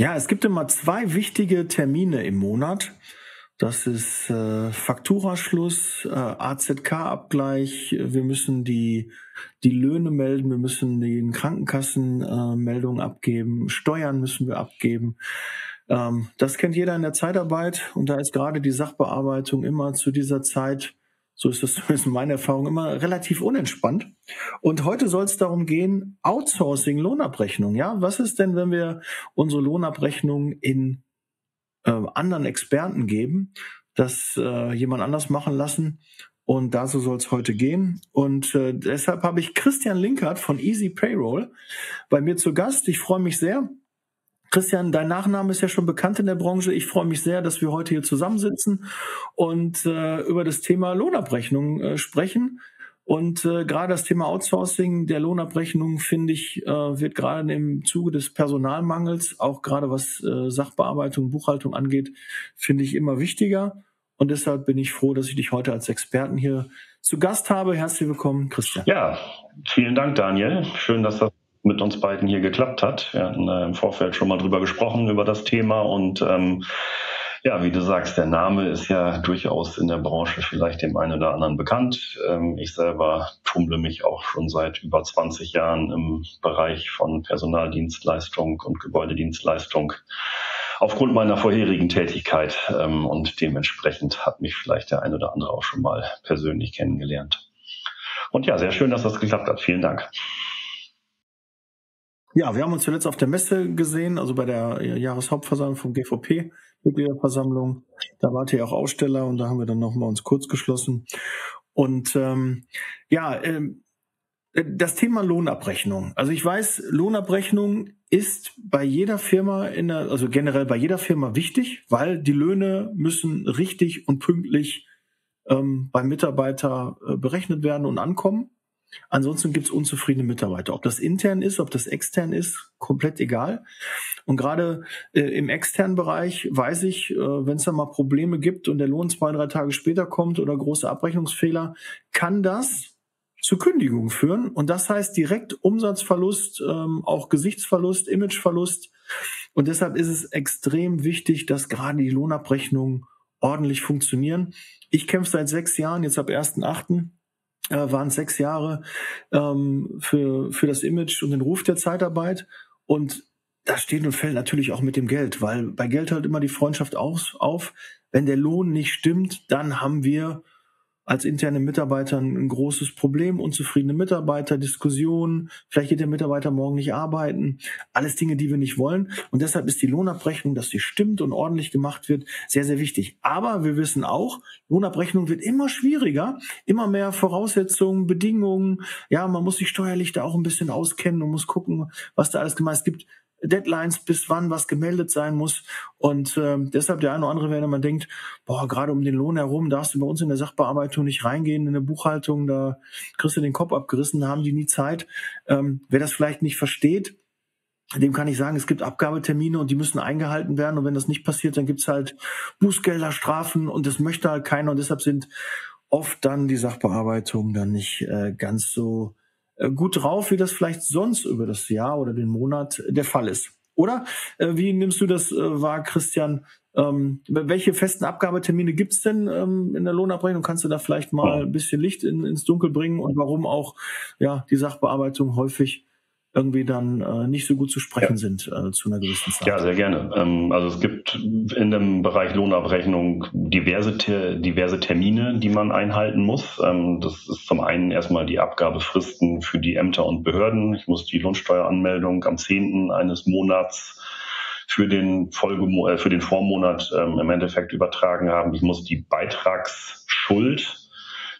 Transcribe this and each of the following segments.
Ja, es gibt immer zwei wichtige Termine im Monat. Das ist äh, Fakturaschluss, äh, AZK-Abgleich. Wir müssen die, die Löhne melden, wir müssen die Krankenkassenmeldungen äh, abgeben, Steuern müssen wir abgeben. Ähm, das kennt jeder in der Zeitarbeit und da ist gerade die Sachbearbeitung immer zu dieser Zeit so ist das zumindest meine Erfahrung, immer relativ unentspannt. Und heute soll es darum gehen, Outsourcing, Lohnabrechnung. Ja, was ist denn, wenn wir unsere Lohnabrechnung in äh, anderen Experten geben, das äh, jemand anders machen lassen? Und dazu soll es heute gehen. Und äh, deshalb habe ich Christian Linkert von Easy Payroll bei mir zu Gast. Ich freue mich sehr. Christian, dein Nachname ist ja schon bekannt in der Branche. Ich freue mich sehr, dass wir heute hier zusammensitzen und äh, über das Thema Lohnabrechnung äh, sprechen. Und äh, gerade das Thema Outsourcing der Lohnabrechnung, finde ich, äh, wird gerade im Zuge des Personalmangels, auch gerade was äh, Sachbearbeitung, Buchhaltung angeht, finde ich immer wichtiger. Und deshalb bin ich froh, dass ich dich heute als Experten hier zu Gast habe. Herzlich willkommen, Christian. Ja, vielen Dank, Daniel. Schön, dass das mit uns beiden hier geklappt hat. Wir hatten äh, im Vorfeld schon mal drüber gesprochen, über das Thema und ähm, ja, wie du sagst, der Name ist ja durchaus in der Branche vielleicht dem einen oder anderen bekannt. Ähm, ich selber tummle mich auch schon seit über 20 Jahren im Bereich von Personaldienstleistung und Gebäudedienstleistung aufgrund meiner vorherigen Tätigkeit ähm, und dementsprechend hat mich vielleicht der ein oder andere auch schon mal persönlich kennengelernt. Und ja, sehr schön, dass das geklappt hat. Vielen Dank. Ja, wir haben uns zuletzt auf der Messe gesehen, also bei der Jahreshauptversammlung vom GVP, Mitgliederversammlung. Da wart ihr auch Aussteller und da haben wir dann nochmal uns kurz geschlossen. Und ähm, ja, ähm, das Thema Lohnabrechnung. Also ich weiß, Lohnabrechnung ist bei jeder Firma in der, also generell bei jeder Firma wichtig, weil die Löhne müssen richtig und pünktlich ähm, beim Mitarbeiter äh, berechnet werden und ankommen. Ansonsten gibt es unzufriedene Mitarbeiter. Ob das intern ist, ob das extern ist, komplett egal. Und gerade äh, im externen Bereich weiß ich, äh, wenn es da mal Probleme gibt und der Lohn zwei, drei Tage später kommt oder große Abrechnungsfehler, kann das zu Kündigung führen. Und das heißt direkt Umsatzverlust, ähm, auch Gesichtsverlust, Imageverlust. Und deshalb ist es extrem wichtig, dass gerade die Lohnabrechnungen ordentlich funktionieren. Ich kämpfe seit sechs Jahren, jetzt ab 1.8 äh, waren sechs Jahre ähm, für, für das Image und den Ruf der Zeitarbeit. Und das steht und fällt natürlich auch mit dem Geld, weil bei Geld hört immer die Freundschaft auf. auf. Wenn der Lohn nicht stimmt, dann haben wir als interne Mitarbeiter ein großes Problem, unzufriedene Mitarbeiter, Diskussionen, vielleicht geht der Mitarbeiter morgen nicht arbeiten, alles Dinge, die wir nicht wollen. Und deshalb ist die Lohnabrechnung, dass die stimmt und ordentlich gemacht wird, sehr, sehr wichtig. Aber wir wissen auch, Lohnabrechnung wird immer schwieriger, immer mehr Voraussetzungen, Bedingungen. Ja, man muss sich steuerlich da auch ein bisschen auskennen und muss gucken, was da alles gemeint ist. Es gibt Deadlines, bis wann was gemeldet sein muss. Und äh, deshalb der eine oder andere, wenn man denkt, boah, gerade um den Lohn herum darfst du bei uns in der Sachbearbeitung nicht reingehen, in der Buchhaltung, da kriegst du den Kopf abgerissen, da haben die nie Zeit. Ähm, wer das vielleicht nicht versteht, dem kann ich sagen, es gibt Abgabetermine und die müssen eingehalten werden. Und wenn das nicht passiert, dann gibt's halt Bußgelder, Strafen und das möchte halt keiner. Und deshalb sind oft dann die Sachbearbeitungen dann nicht äh, ganz so gut drauf, wie das vielleicht sonst über das Jahr oder den Monat der Fall ist. Oder äh, wie nimmst du das äh, wahr, Christian? Ähm, welche festen Abgabetermine gibt's denn ähm, in der Lohnabrechnung? Kannst du da vielleicht mal ein bisschen Licht in, ins Dunkel bringen und warum auch ja die Sachbearbeitung häufig irgendwie dann äh, nicht so gut zu sprechen ja. sind äh, zu einer gewissen Zeit. Ja, sehr gerne. Ähm, also es gibt in dem Bereich Lohnabrechnung diverse, diverse Termine, die man einhalten muss. Ähm, das ist zum einen erstmal die Abgabefristen für die Ämter und Behörden. Ich muss die Lohnsteueranmeldung am 10. eines Monats für den Folge, äh, für den Vormonat ähm, im Endeffekt übertragen haben. Ich muss die Beitragsschuld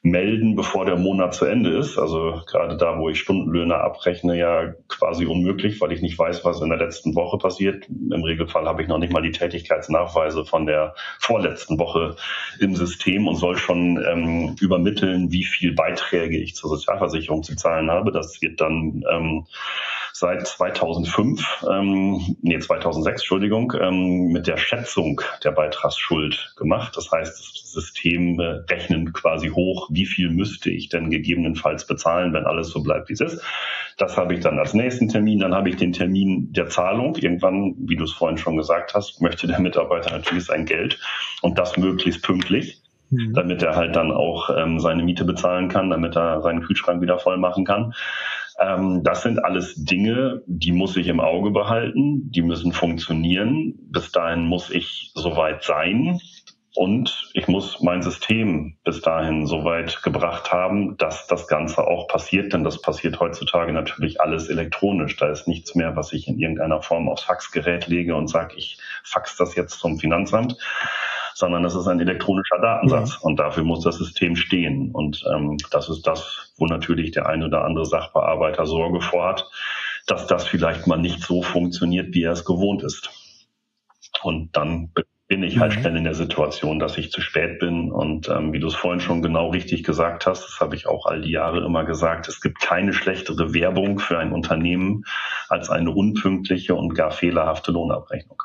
melden, bevor der Monat zu Ende ist. Also gerade da, wo ich Stundenlöhne abrechne, ja quasi unmöglich, weil ich nicht weiß, was in der letzten Woche passiert. Im Regelfall habe ich noch nicht mal die Tätigkeitsnachweise von der vorletzten Woche im System und soll schon ähm, übermitteln, wie viel Beiträge ich zur Sozialversicherung zu zahlen habe. Das wird dann ähm, seit 2005, ähm, nee 2006, Entschuldigung, ähm, mit der Schätzung der Beitragsschuld gemacht. Das heißt, das System äh, rechnet quasi hoch, wie viel müsste ich denn gegebenenfalls bezahlen, wenn alles so bleibt, wie es ist. Das habe ich dann als nächsten Termin. Dann habe ich den Termin der Zahlung. Irgendwann, wie du es vorhin schon gesagt hast, möchte der Mitarbeiter natürlich sein Geld und das möglichst pünktlich. Mhm. damit er halt dann auch ähm, seine Miete bezahlen kann, damit er seinen Kühlschrank wieder voll machen kann. Ähm, das sind alles Dinge, die muss ich im Auge behalten, die müssen funktionieren. Bis dahin muss ich soweit sein. Und ich muss mein System bis dahin so weit gebracht haben, dass das Ganze auch passiert, denn das passiert heutzutage natürlich alles elektronisch. Da ist nichts mehr, was ich in irgendeiner Form aufs Faxgerät lege und sage, ich fax das jetzt zum Finanzamt, sondern es ist ein elektronischer Datensatz ja. und dafür muss das System stehen. Und ähm, das ist das, wo natürlich der ein oder andere Sachbearbeiter Sorge vorhat, dass das vielleicht mal nicht so funktioniert, wie er es gewohnt ist. Und dann bin ich halt mhm. schnell in der Situation, dass ich zu spät bin. Und ähm, wie du es vorhin schon genau richtig gesagt hast, das habe ich auch all die Jahre immer gesagt, es gibt keine schlechtere Werbung für ein Unternehmen als eine unpünktliche und gar fehlerhafte Lohnabrechnung.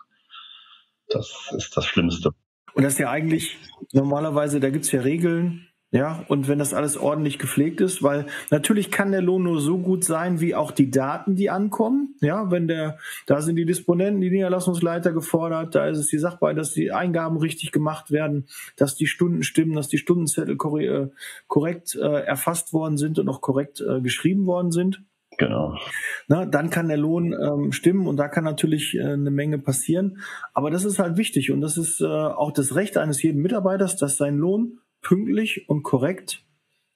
Das ist das Schlimmste. Und das ist ja eigentlich normalerweise, da gibt's ja Regeln, ja, und wenn das alles ordentlich gepflegt ist, weil natürlich kann der Lohn nur so gut sein, wie auch die Daten, die ankommen. Ja, wenn der, da sind die Disponenten, die Niederlassungsleiter gefordert, da ist es die Sachbearbeit, dass die Eingaben richtig gemacht werden, dass die Stunden stimmen, dass die Stundenzettel äh, korrekt äh, erfasst worden sind und auch korrekt äh, geschrieben worden sind. Genau. Na, dann kann der Lohn ähm, stimmen und da kann natürlich äh, eine Menge passieren. Aber das ist halt wichtig und das ist äh, auch das Recht eines jeden Mitarbeiters, dass sein Lohn pünktlich und korrekt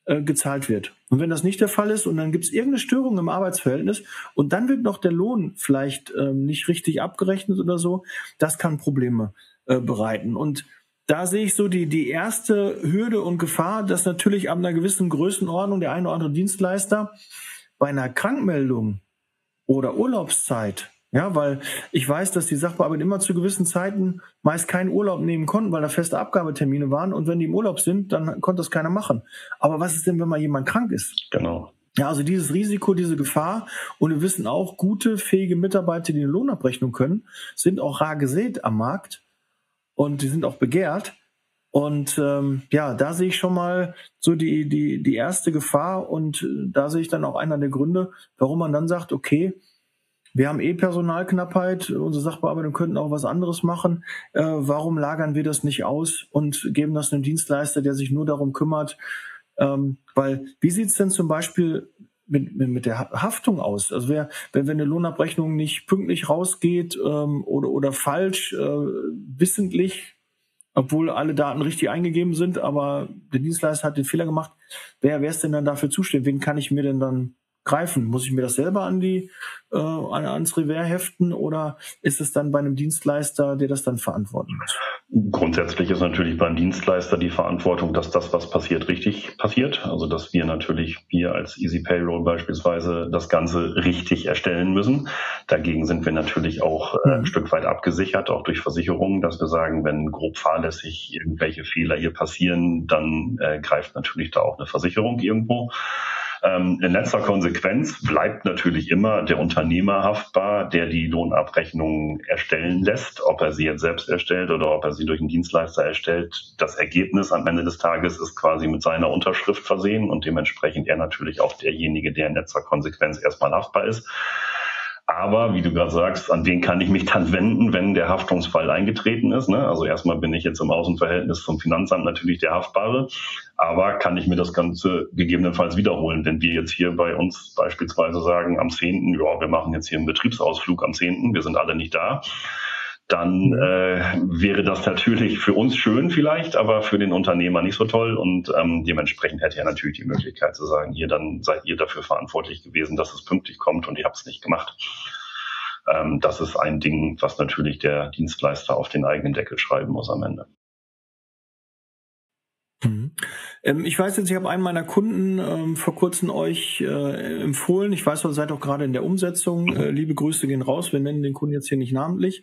äh, gezahlt wird. Und wenn das nicht der Fall ist und dann gibt es irgendeine Störung im Arbeitsverhältnis und dann wird noch der Lohn vielleicht ähm, nicht richtig abgerechnet oder so, das kann Probleme äh, bereiten. Und da sehe ich so die, die erste Hürde und Gefahr, dass natürlich ab einer gewissen Größenordnung der eine oder andere Dienstleister bei einer Krankmeldung oder Urlaubszeit, ja, weil ich weiß, dass die Sachbearbeiter immer zu gewissen Zeiten meist keinen Urlaub nehmen konnten, weil da feste Abgabetermine waren. Und wenn die im Urlaub sind, dann konnte das keiner machen. Aber was ist denn, wenn mal jemand krank ist? Genau. Ja, also dieses Risiko, diese Gefahr. Und wir wissen auch, gute, fähige Mitarbeiter, die eine Lohnabrechnung können, sind auch rar gesät am Markt. Und die sind auch begehrt. Und ähm, ja, da sehe ich schon mal so die, die, die erste Gefahr und äh, da sehe ich dann auch einer der Gründe, warum man dann sagt, okay, wir haben eh Personalknappheit, unsere Sachbearbeiter könnten auch was anderes machen. Äh, warum lagern wir das nicht aus und geben das einem Dienstleister, der sich nur darum kümmert? Ähm, weil, wie sieht's denn zum Beispiel mit, mit, mit der Haftung aus? Also wer, wenn, wenn eine Lohnabrechnung nicht pünktlich rausgeht ähm, oder, oder falsch, äh, wissentlich obwohl alle Daten richtig eingegeben sind, aber der Dienstleister hat den Fehler gemacht. Wer, wer ist denn dann dafür zuständig? Wen kann ich mir denn dann greifen? Muss ich mir das selber an die äh, ans Revers heften oder ist es dann bei einem Dienstleister, der das dann verantworten muss? Grundsätzlich ist natürlich beim Dienstleister die Verantwortung, dass das, was passiert, richtig passiert. Also dass wir natürlich, wir als Easy Payroll beispielsweise, das Ganze richtig erstellen müssen. Dagegen sind wir natürlich auch äh, ein mhm. Stück weit abgesichert, auch durch Versicherungen, dass wir sagen, wenn grob fahrlässig irgendwelche Fehler hier passieren, dann äh, greift natürlich da auch eine Versicherung irgendwo. Ähm, in letzter Konsequenz bleibt natürlich immer der Unternehmer haftbar, der die Lohnabrechnung erstellen lässt, ob er sie jetzt selbst erstellt oder ob er sie durch einen Dienstleister erstellt. Das Ergebnis am Ende des Tages ist quasi mit seiner Unterschrift versehen und dementsprechend er natürlich auch derjenige, der in letzter Konsequenz erstmal haftbar ist. Aber wie du gerade sagst, an wen kann ich mich dann wenden, wenn der Haftungsfall eingetreten ist? Ne? Also erstmal bin ich jetzt im Außenverhältnis zum Finanzamt natürlich der Haftbare, aber kann ich mir das Ganze gegebenenfalls wiederholen, wenn wir jetzt hier bei uns beispielsweise sagen, am 10., ja, wir machen jetzt hier einen Betriebsausflug am 10., wir sind alle nicht da dann äh, wäre das natürlich für uns schön vielleicht, aber für den Unternehmer nicht so toll. Und ähm, dementsprechend hätte er natürlich die Möglichkeit zu sagen, hier dann seid ihr dafür verantwortlich gewesen, dass es pünktlich kommt und ihr habt es nicht gemacht. Ähm, das ist ein Ding, was natürlich der Dienstleister auf den eigenen Deckel schreiben muss am Ende. Mhm. Ähm, ich weiß jetzt, ich habe einen meiner Kunden ähm, vor kurzem euch äh, empfohlen. Ich weiß, ihr seid auch gerade in der Umsetzung. Äh, liebe Grüße gehen raus. Wir nennen den Kunden jetzt hier nicht namentlich.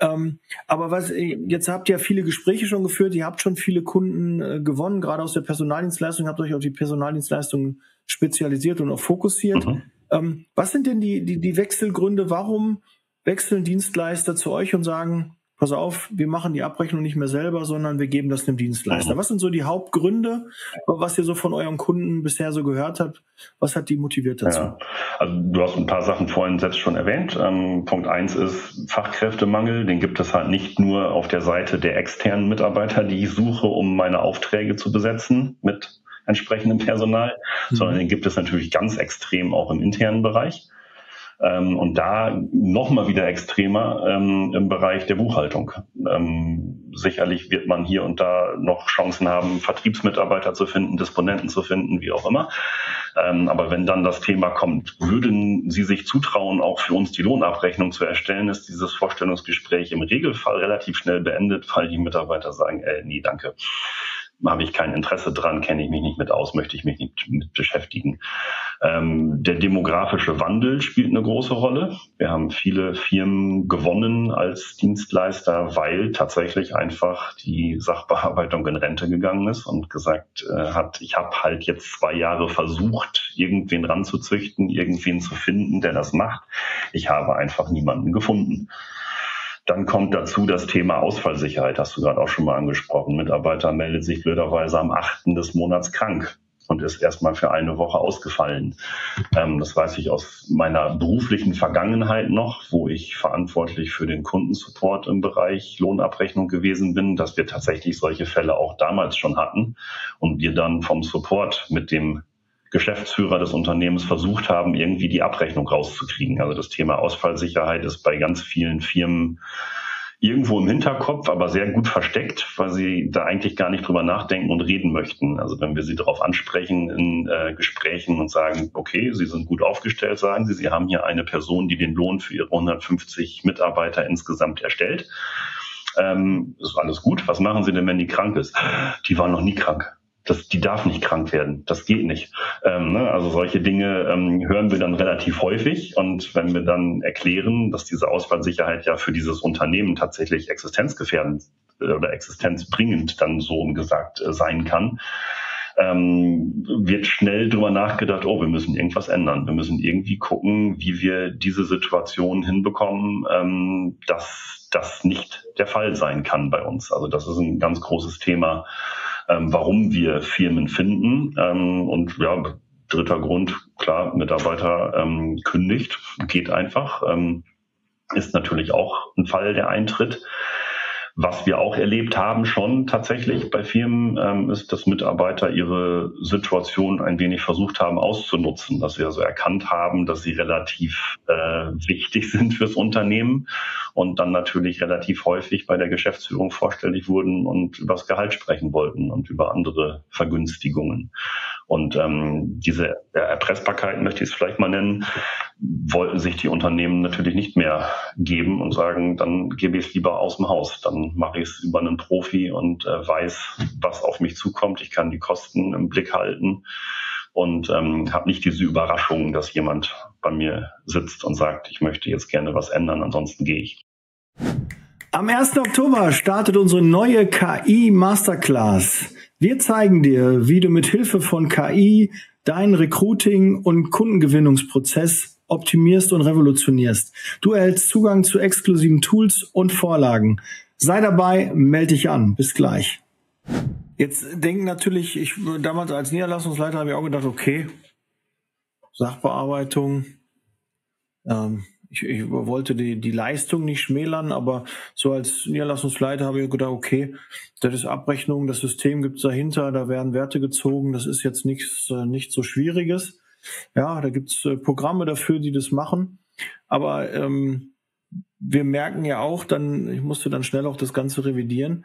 Ähm, aber was, äh, jetzt habt ihr ja viele Gespräche schon geführt. Ihr habt schon viele Kunden äh, gewonnen, gerade aus der Personaldienstleistung. Habt euch auf die Personaldienstleistung spezialisiert und auch fokussiert. Mhm. Ähm, was sind denn die, die, die Wechselgründe? Warum wechseln Dienstleister zu euch und sagen, pass auf, wir machen die Abrechnung nicht mehr selber, sondern wir geben das einem Dienstleister. Mhm. Was sind so die Hauptgründe, was ihr so von euren Kunden bisher so gehört habt? Was hat die motiviert dazu? Ja. Also du hast ein paar Sachen vorhin selbst schon erwähnt. Ähm, Punkt eins ist Fachkräftemangel. Den gibt es halt nicht nur auf der Seite der externen Mitarbeiter, die ich suche, um meine Aufträge zu besetzen mit entsprechendem Personal, mhm. sondern den gibt es natürlich ganz extrem auch im internen Bereich. Ähm, und da nochmal wieder extremer ähm, im Bereich der Buchhaltung. Ähm, sicherlich wird man hier und da noch Chancen haben, Vertriebsmitarbeiter zu finden, Disponenten zu finden, wie auch immer. Ähm, aber wenn dann das Thema kommt, würden Sie sich zutrauen, auch für uns die Lohnabrechnung zu erstellen, ist dieses Vorstellungsgespräch im Regelfall relativ schnell beendet, weil die Mitarbeiter sagen, äh, nee, danke habe ich kein Interesse dran, kenne ich mich nicht mit aus, möchte ich mich nicht mit beschäftigen. Ähm, der demografische Wandel spielt eine große Rolle. Wir haben viele Firmen gewonnen als Dienstleister, weil tatsächlich einfach die Sachbearbeitung in Rente gegangen ist und gesagt äh, hat, ich habe halt jetzt zwei Jahre versucht, irgendwen ranzuzüchten, irgendwen zu finden, der das macht. Ich habe einfach niemanden gefunden. Dann kommt dazu das Thema Ausfallsicherheit, hast du gerade auch schon mal angesprochen. Mitarbeiter meldet sich blöderweise am 8. des Monats krank und ist erstmal für eine Woche ausgefallen. Ähm, das weiß ich aus meiner beruflichen Vergangenheit noch, wo ich verantwortlich für den Kundensupport im Bereich Lohnabrechnung gewesen bin, dass wir tatsächlich solche Fälle auch damals schon hatten und wir dann vom Support mit dem Geschäftsführer des Unternehmens versucht haben, irgendwie die Abrechnung rauszukriegen. Also das Thema Ausfallsicherheit ist bei ganz vielen Firmen irgendwo im Hinterkopf, aber sehr gut versteckt, weil sie da eigentlich gar nicht drüber nachdenken und reden möchten. Also wenn wir sie darauf ansprechen in äh, Gesprächen und sagen, okay, Sie sind gut aufgestellt, sagen Sie, Sie haben hier eine Person, die den Lohn für Ihre 150 Mitarbeiter insgesamt erstellt. Ähm, ist alles gut. Was machen Sie denn, wenn die krank ist? Die war noch nie krank das, die darf nicht krank werden. Das geht nicht. Ähm, ne? Also solche Dinge ähm, hören wir dann relativ häufig. Und wenn wir dann erklären, dass diese Ausfallsicherheit ja für dieses Unternehmen tatsächlich existenzgefährdend äh, oder existenzbringend dann so gesagt äh, sein kann, ähm, wird schnell drüber nachgedacht, oh, wir müssen irgendwas ändern. Wir müssen irgendwie gucken, wie wir diese Situation hinbekommen, ähm, dass das nicht der Fall sein kann bei uns. Also das ist ein ganz großes Thema ähm, warum wir Firmen finden. Ähm, und ja, dritter Grund, klar, Mitarbeiter ähm, kündigt, geht einfach, ähm, ist natürlich auch ein Fall, der eintritt. Was wir auch erlebt haben schon tatsächlich bei Firmen, ähm, ist, dass Mitarbeiter ihre Situation ein wenig versucht haben auszunutzen, dass sie also erkannt haben, dass sie relativ äh, wichtig sind fürs Unternehmen und dann natürlich relativ häufig bei der Geschäftsführung vorstellig wurden und über das Gehalt sprechen wollten und über andere Vergünstigungen. Und ähm, diese Erpressbarkeit, möchte ich es vielleicht mal nennen, wollten sich die Unternehmen natürlich nicht mehr geben und sagen, dann gebe ich es lieber aus dem Haus. Dann mache ich es über einen Profi und äh, weiß, was auf mich zukommt. Ich kann die Kosten im Blick halten und ähm, habe nicht diese Überraschung, dass jemand bei mir sitzt und sagt, ich möchte jetzt gerne was ändern, ansonsten gehe ich. Am 1. Oktober startet unsere neue KI Masterclass. Wir zeigen dir, wie du mit Hilfe von KI deinen Recruiting- und Kundengewinnungsprozess optimierst und revolutionierst. Du erhältst Zugang zu exklusiven Tools und Vorlagen. Sei dabei, melde dich an. Bis gleich. Jetzt denken natürlich, ich damals als Niederlassungsleiter habe ich auch gedacht, okay, Sachbearbeitung, ähm, ich, ich wollte die, die Leistung nicht schmälern, aber so als Niederlassungsleiter habe ich gedacht, okay, das ist Abrechnung, das System gibt's dahinter, da werden Werte gezogen, das ist jetzt nichts, äh, nichts so Schwieriges. Ja, da gibt's äh, Programme dafür, die das machen. Aber ähm, wir merken ja auch dann, ich musste dann schnell auch das Ganze revidieren,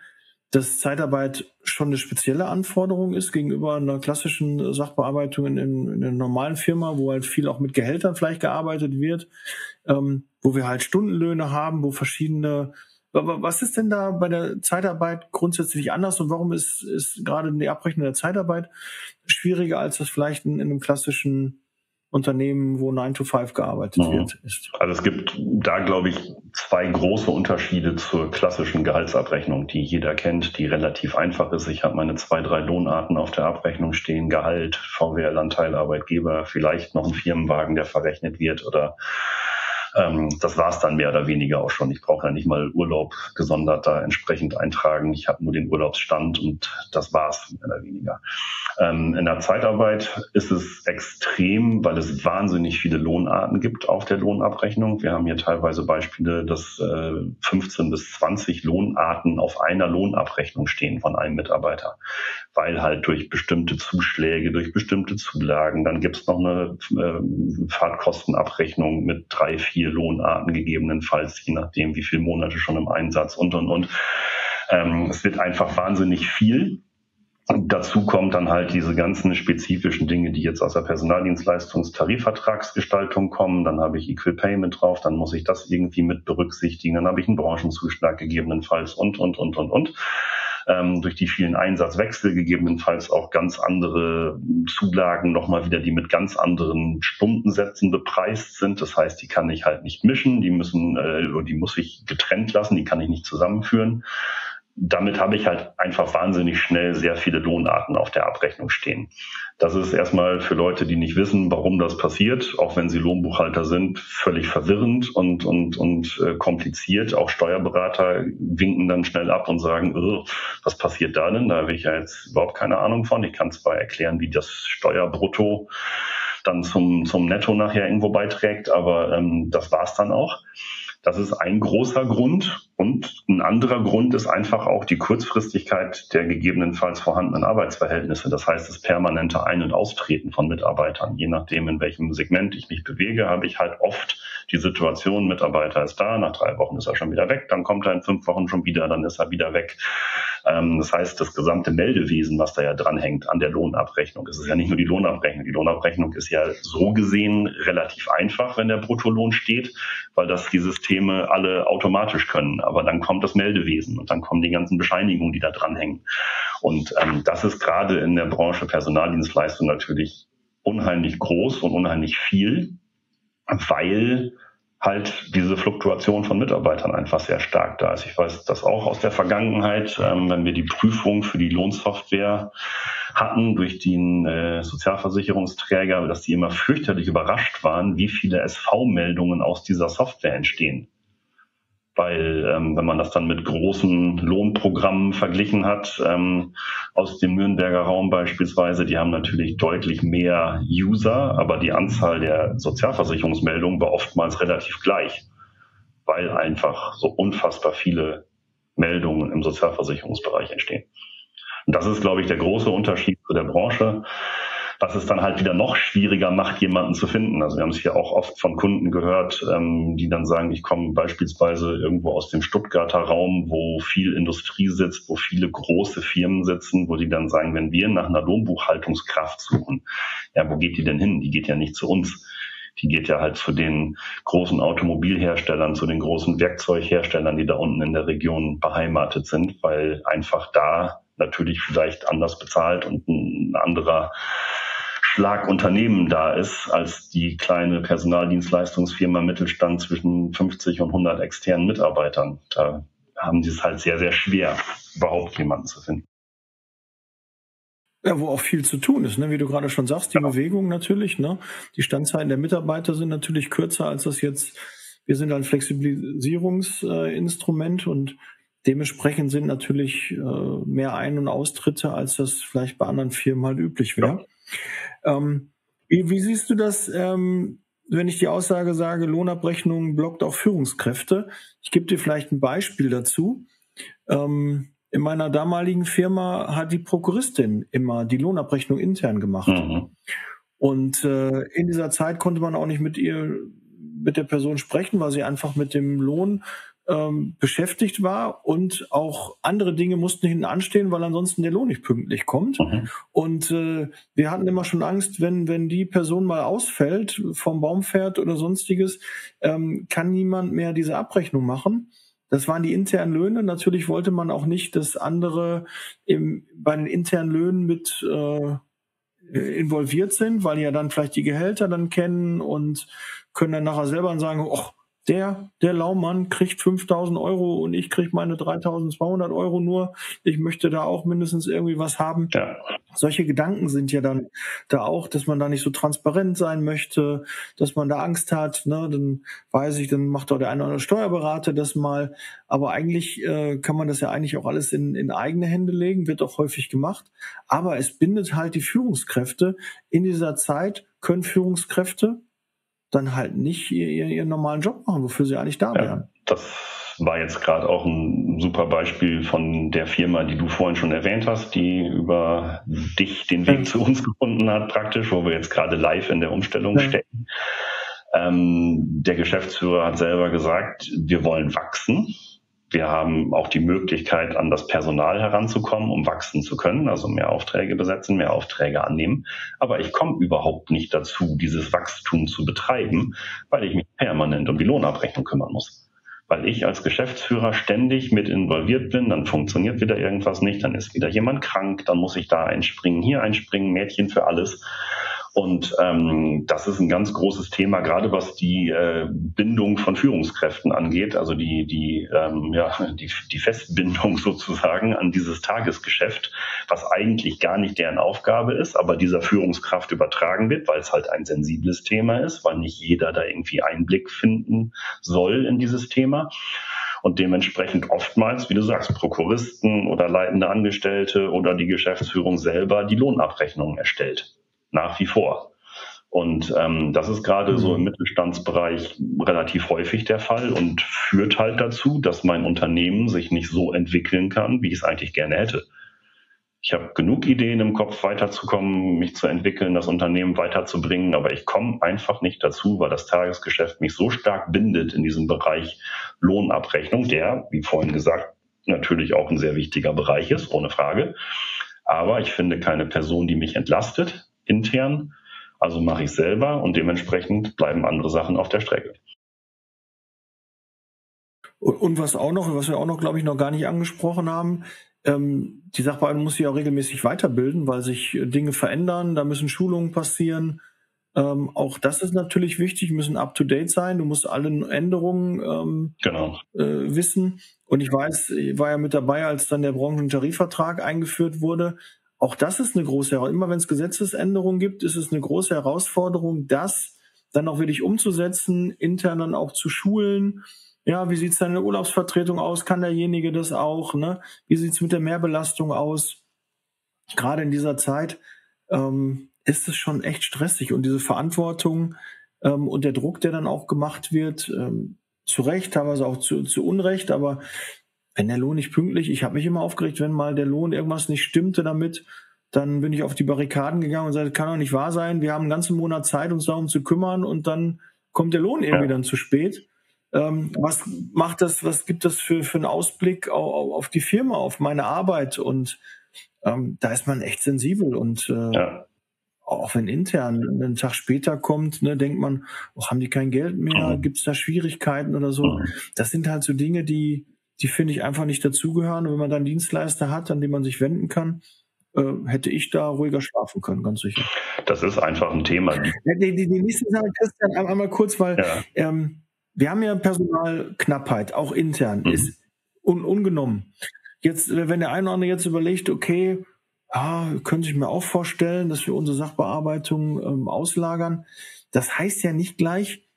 dass Zeitarbeit schon eine spezielle Anforderung ist gegenüber einer klassischen Sachbearbeitung in, in einer normalen Firma, wo halt viel auch mit Gehältern vielleicht gearbeitet wird, ähm, wo wir halt Stundenlöhne haben, wo verschiedene aber was ist denn da bei der Zeitarbeit grundsätzlich anders und warum ist, ist gerade die Abrechnung der Zeitarbeit schwieriger, als das vielleicht in, in einem klassischen Unternehmen, wo 9 to 5 gearbeitet mhm. wird, ist? Also es gibt da, glaube ich, zwei große Unterschiede zur klassischen Gehaltsabrechnung, die jeder kennt, die relativ einfach ist. Ich habe meine zwei, drei Lohnarten auf der Abrechnung stehen, Gehalt, VWL-Anteil, Arbeitgeber, vielleicht noch ein Firmenwagen, der verrechnet wird oder ähm, das war es dann mehr oder weniger auch schon. Ich brauche ja nicht mal Urlaub gesondert da entsprechend eintragen. Ich habe nur den Urlaubsstand und das war es mehr oder weniger. Ähm, in der Zeitarbeit ist es extrem, weil es wahnsinnig viele Lohnarten gibt auf der Lohnabrechnung. Wir haben hier teilweise Beispiele, dass äh, 15 bis 20 Lohnarten auf einer Lohnabrechnung stehen von einem Mitarbeiter, weil halt durch bestimmte Zuschläge, durch bestimmte Zulagen, dann gibt es noch eine äh, Fahrtkostenabrechnung mit drei, vier Lohnarten gegebenenfalls, je nachdem, wie viele Monate schon im Einsatz und, und, und. Ähm, es wird einfach wahnsinnig viel. Dazu kommt dann halt diese ganzen spezifischen Dinge, die jetzt aus der Personaldienstleistungstarifvertragsgestaltung kommen. Dann habe ich Equal Payment drauf, dann muss ich das irgendwie mit berücksichtigen. Dann habe ich einen Branchenzuschlag gegebenenfalls und, und, und, und, und ähm, durch die vielen Einsatzwechsel gegebenenfalls auch ganz andere Zulagen nochmal wieder, die mit ganz anderen Stundensätzen bepreist sind. Das heißt, die kann ich halt nicht mischen, die müssen, äh, die muss ich getrennt lassen, die kann ich nicht zusammenführen damit habe ich halt einfach wahnsinnig schnell sehr viele Lohnarten auf der Abrechnung stehen. Das ist erstmal für Leute, die nicht wissen, warum das passiert, auch wenn sie Lohnbuchhalter sind, völlig verwirrend und, und, und äh, kompliziert. Auch Steuerberater winken dann schnell ab und sagen, was passiert da denn? Da habe ich ja jetzt überhaupt keine Ahnung von. Ich kann zwar erklären, wie das Steuerbrutto dann zum, zum Netto nachher irgendwo beiträgt, aber ähm, das war's dann auch. Das ist ein großer Grund. Und ein anderer Grund ist einfach auch die Kurzfristigkeit der gegebenenfalls vorhandenen Arbeitsverhältnisse. Das heißt, das permanente Ein- und Austreten von Mitarbeitern. Je nachdem, in welchem Segment ich mich bewege, habe ich halt oft die Situation, Mitarbeiter ist da, nach drei Wochen ist er schon wieder weg, dann kommt er in fünf Wochen schon wieder, dann ist er wieder weg. Ähm, das heißt, das gesamte Meldewesen, was da ja dranhängt an der Lohnabrechnung, es ist ja nicht nur die Lohnabrechnung. Die Lohnabrechnung ist ja so gesehen relativ einfach, wenn der Bruttolohn steht, weil das die Systeme alle automatisch können. Aber dann kommt das Meldewesen und dann kommen die ganzen Bescheinigungen, die da dranhängen. Und ähm, das ist gerade in der Branche Personaldienstleistung natürlich unheimlich groß und unheimlich viel weil halt diese Fluktuation von Mitarbeitern einfach sehr stark da ist. Ich weiß das auch aus der Vergangenheit, ähm, wenn wir die Prüfung für die Lohnsoftware hatten durch den äh, Sozialversicherungsträger, dass die immer fürchterlich überrascht waren, wie viele SV-Meldungen aus dieser Software entstehen weil ähm, wenn man das dann mit großen Lohnprogrammen verglichen hat, ähm, aus dem Nürnberger Raum beispielsweise, die haben natürlich deutlich mehr User, aber die Anzahl der Sozialversicherungsmeldungen war oftmals relativ gleich, weil einfach so unfassbar viele Meldungen im Sozialversicherungsbereich entstehen. Und das ist, glaube ich, der große Unterschied zu der Branche was es dann halt wieder noch schwieriger macht, jemanden zu finden. Also wir haben es hier auch oft von Kunden gehört, ähm, die dann sagen, ich komme beispielsweise irgendwo aus dem Stuttgarter Raum, wo viel Industrie sitzt, wo viele große Firmen sitzen, wo die dann sagen, wenn wir nach einer Lohnbuchhaltungskraft suchen, ja, wo geht die denn hin? Die geht ja nicht zu uns die geht ja halt zu den großen Automobilherstellern, zu den großen Werkzeugherstellern, die da unten in der Region beheimatet sind, weil einfach da natürlich vielleicht anders bezahlt und ein anderer Schlagunternehmen da ist als die kleine Personaldienstleistungsfirma Mittelstand zwischen 50 und 100 externen Mitarbeitern. Da haben sie es halt sehr, sehr schwer, überhaupt jemanden zu finden. Ja, wo auch viel zu tun ist, ne? wie du gerade schon sagst, die ja. Bewegung natürlich. Ne? Die Standzeiten der Mitarbeiter sind natürlich kürzer, als das jetzt. Wir sind ein Flexibilisierungsinstrument äh, und dementsprechend sind natürlich äh, mehr Ein- und Austritte, als das vielleicht bei anderen Firmen halt üblich wäre. Ja. Ähm, wie, wie, siehst du das, ähm, wenn ich die Aussage sage, Lohnabrechnung blockt auch Führungskräfte? Ich gebe dir vielleicht ein Beispiel dazu. Ähm, in meiner damaligen Firma hat die Prokuristin immer die Lohnabrechnung intern gemacht. Mhm. Und äh, in dieser Zeit konnte man auch nicht mit ihr, mit der Person sprechen, weil sie einfach mit dem Lohn ähm, beschäftigt war und auch andere Dinge mussten hinten anstehen, weil ansonsten der Lohn nicht pünktlich kommt. Mhm. Und äh, wir hatten immer schon Angst, wenn, wenn die Person mal ausfällt, vom Baum fährt oder sonstiges, ähm, kann niemand mehr diese Abrechnung machen. Das waren die internen Löhne. Natürlich wollte man auch nicht, dass andere im, bei den internen Löhnen mit äh, involviert sind, weil ja dann vielleicht die Gehälter dann kennen und können dann nachher selber sagen, oh, der, der Laumann kriegt 5000 Euro und ich kriege meine 3200 Euro nur. Ich möchte da auch mindestens irgendwie was haben. Ja. Solche Gedanken sind ja dann da auch, dass man da nicht so transparent sein möchte, dass man da Angst hat. Ne? Dann weiß ich, dann macht auch der eine oder andere Steuerberater das mal. Aber eigentlich äh, kann man das ja eigentlich auch alles in, in eigene Hände legen, wird auch häufig gemacht. Aber es bindet halt die Führungskräfte. In dieser Zeit können Führungskräfte dann halt nicht ihr, ihren normalen Job machen, wofür sie eigentlich da wären. Ja, das war jetzt gerade auch ein super Beispiel von der Firma, die du vorhin schon erwähnt hast, die über dich den Weg ja. zu uns gefunden hat, praktisch, wo wir jetzt gerade live in der Umstellung ja. stecken. Ähm, der Geschäftsführer hat selber gesagt, wir wollen wachsen. Wir haben auch die Möglichkeit, an das Personal heranzukommen, um wachsen zu können, also mehr Aufträge besetzen, mehr Aufträge annehmen. Aber ich komme überhaupt nicht dazu, dieses Wachstum zu betreiben, weil ich mich permanent um die Lohnabrechnung kümmern muss. Weil ich als Geschäftsführer ständig mit involviert bin, dann funktioniert wieder irgendwas nicht, dann ist wieder jemand krank, dann muss ich da einspringen, hier einspringen, Mädchen für alles. Und ähm, das ist ein ganz großes Thema, gerade was die äh, Bindung von Führungskräften angeht, also die, die, ähm, ja, die, die Festbindung sozusagen an dieses Tagesgeschäft, was eigentlich gar nicht deren Aufgabe ist, aber dieser Führungskraft übertragen wird, weil es halt ein sensibles Thema ist, weil nicht jeder da irgendwie Einblick finden soll in dieses Thema. Und dementsprechend oftmals, wie du sagst, Prokuristen oder leitende Angestellte oder die Geschäftsführung selber die Lohnabrechnungen erstellt nach wie vor. Und ähm, das ist gerade so im mhm. Mittelstandsbereich relativ häufig der Fall und führt halt dazu, dass mein Unternehmen sich nicht so entwickeln kann, wie ich es eigentlich gerne hätte. Ich habe genug Ideen im Kopf, weiterzukommen, mich zu entwickeln, das Unternehmen weiterzubringen, aber ich komme einfach nicht dazu, weil das Tagesgeschäft mich so stark bindet in diesem Bereich Lohnabrechnung, der, wie vorhin gesagt, natürlich auch ein sehr wichtiger Bereich ist, ohne Frage. Aber ich finde keine Person, die mich entlastet, intern. Also mache ich selber und dementsprechend bleiben andere Sachen auf der Strecke. Und, was auch noch, was wir auch noch, glaube ich, noch gar nicht angesprochen haben, ähm, die Sachbearbeitung muss sich auch regelmäßig weiterbilden, weil sich Dinge verändern, da müssen Schulungen passieren. Ähm, auch das ist natürlich wichtig, müssen up to date sein. Du musst alle Änderungen ähm, genau. äh, wissen. Und ich weiß, ich war ja mit dabei, als dann der Branchentarifvertrag eingeführt wurde. Auch das ist eine große Herausforderung. Immer wenn es Gesetzesänderungen gibt, ist es eine große Herausforderung, das dann auch wirklich umzusetzen, intern dann auch zu schulen. Ja, wie sieht's dann in der Urlaubsvertretung aus? Kann derjenige das auch? Ne? Wie sieht's mit der Mehrbelastung aus? Gerade in dieser Zeit ähm, ist es schon echt stressig und diese Verantwortung ähm, und der Druck, der dann auch gemacht wird, ähm, zu Recht, teilweise auch zu, zu Unrecht, aber wenn der Lohn nicht pünktlich, ich habe mich immer aufgeregt, wenn mal der Lohn irgendwas nicht stimmte damit, dann bin ich auf die Barrikaden gegangen und sagte, kann doch nicht wahr sein, wir haben einen ganzen Monat Zeit, uns darum zu kümmern und dann kommt der Lohn irgendwie dann zu spät. Ähm, was macht das, was gibt das für, für einen Ausblick auf, auf die Firma, auf meine Arbeit? Und ähm, da ist man echt sensibel und äh, ja. auch wenn intern einen Tag später kommt, ne, denkt man, oh, haben die kein Geld mehr, mhm. gibt es da Schwierigkeiten oder so. Mhm. Das sind halt so Dinge, die, die finde ich einfach nicht dazugehören. Und wenn man dann Dienstleister hat, an den man sich wenden kann, äh, hätte ich da ruhiger schlafen können, ganz sicher. Das ist einfach ein Thema. Die, die, die, die nächste Sache, Christian, einmal kurz, weil ja. ähm, wir haben ja Personalknappheit, auch intern, mhm. ist un, ungenommen. Jetzt, wenn der eine oder andere jetzt überlegt, okay, ah, könnte ich mir auch vorstellen, dass wir unsere Sachbearbeitung ähm, auslagern. Das heißt ja nicht gleich,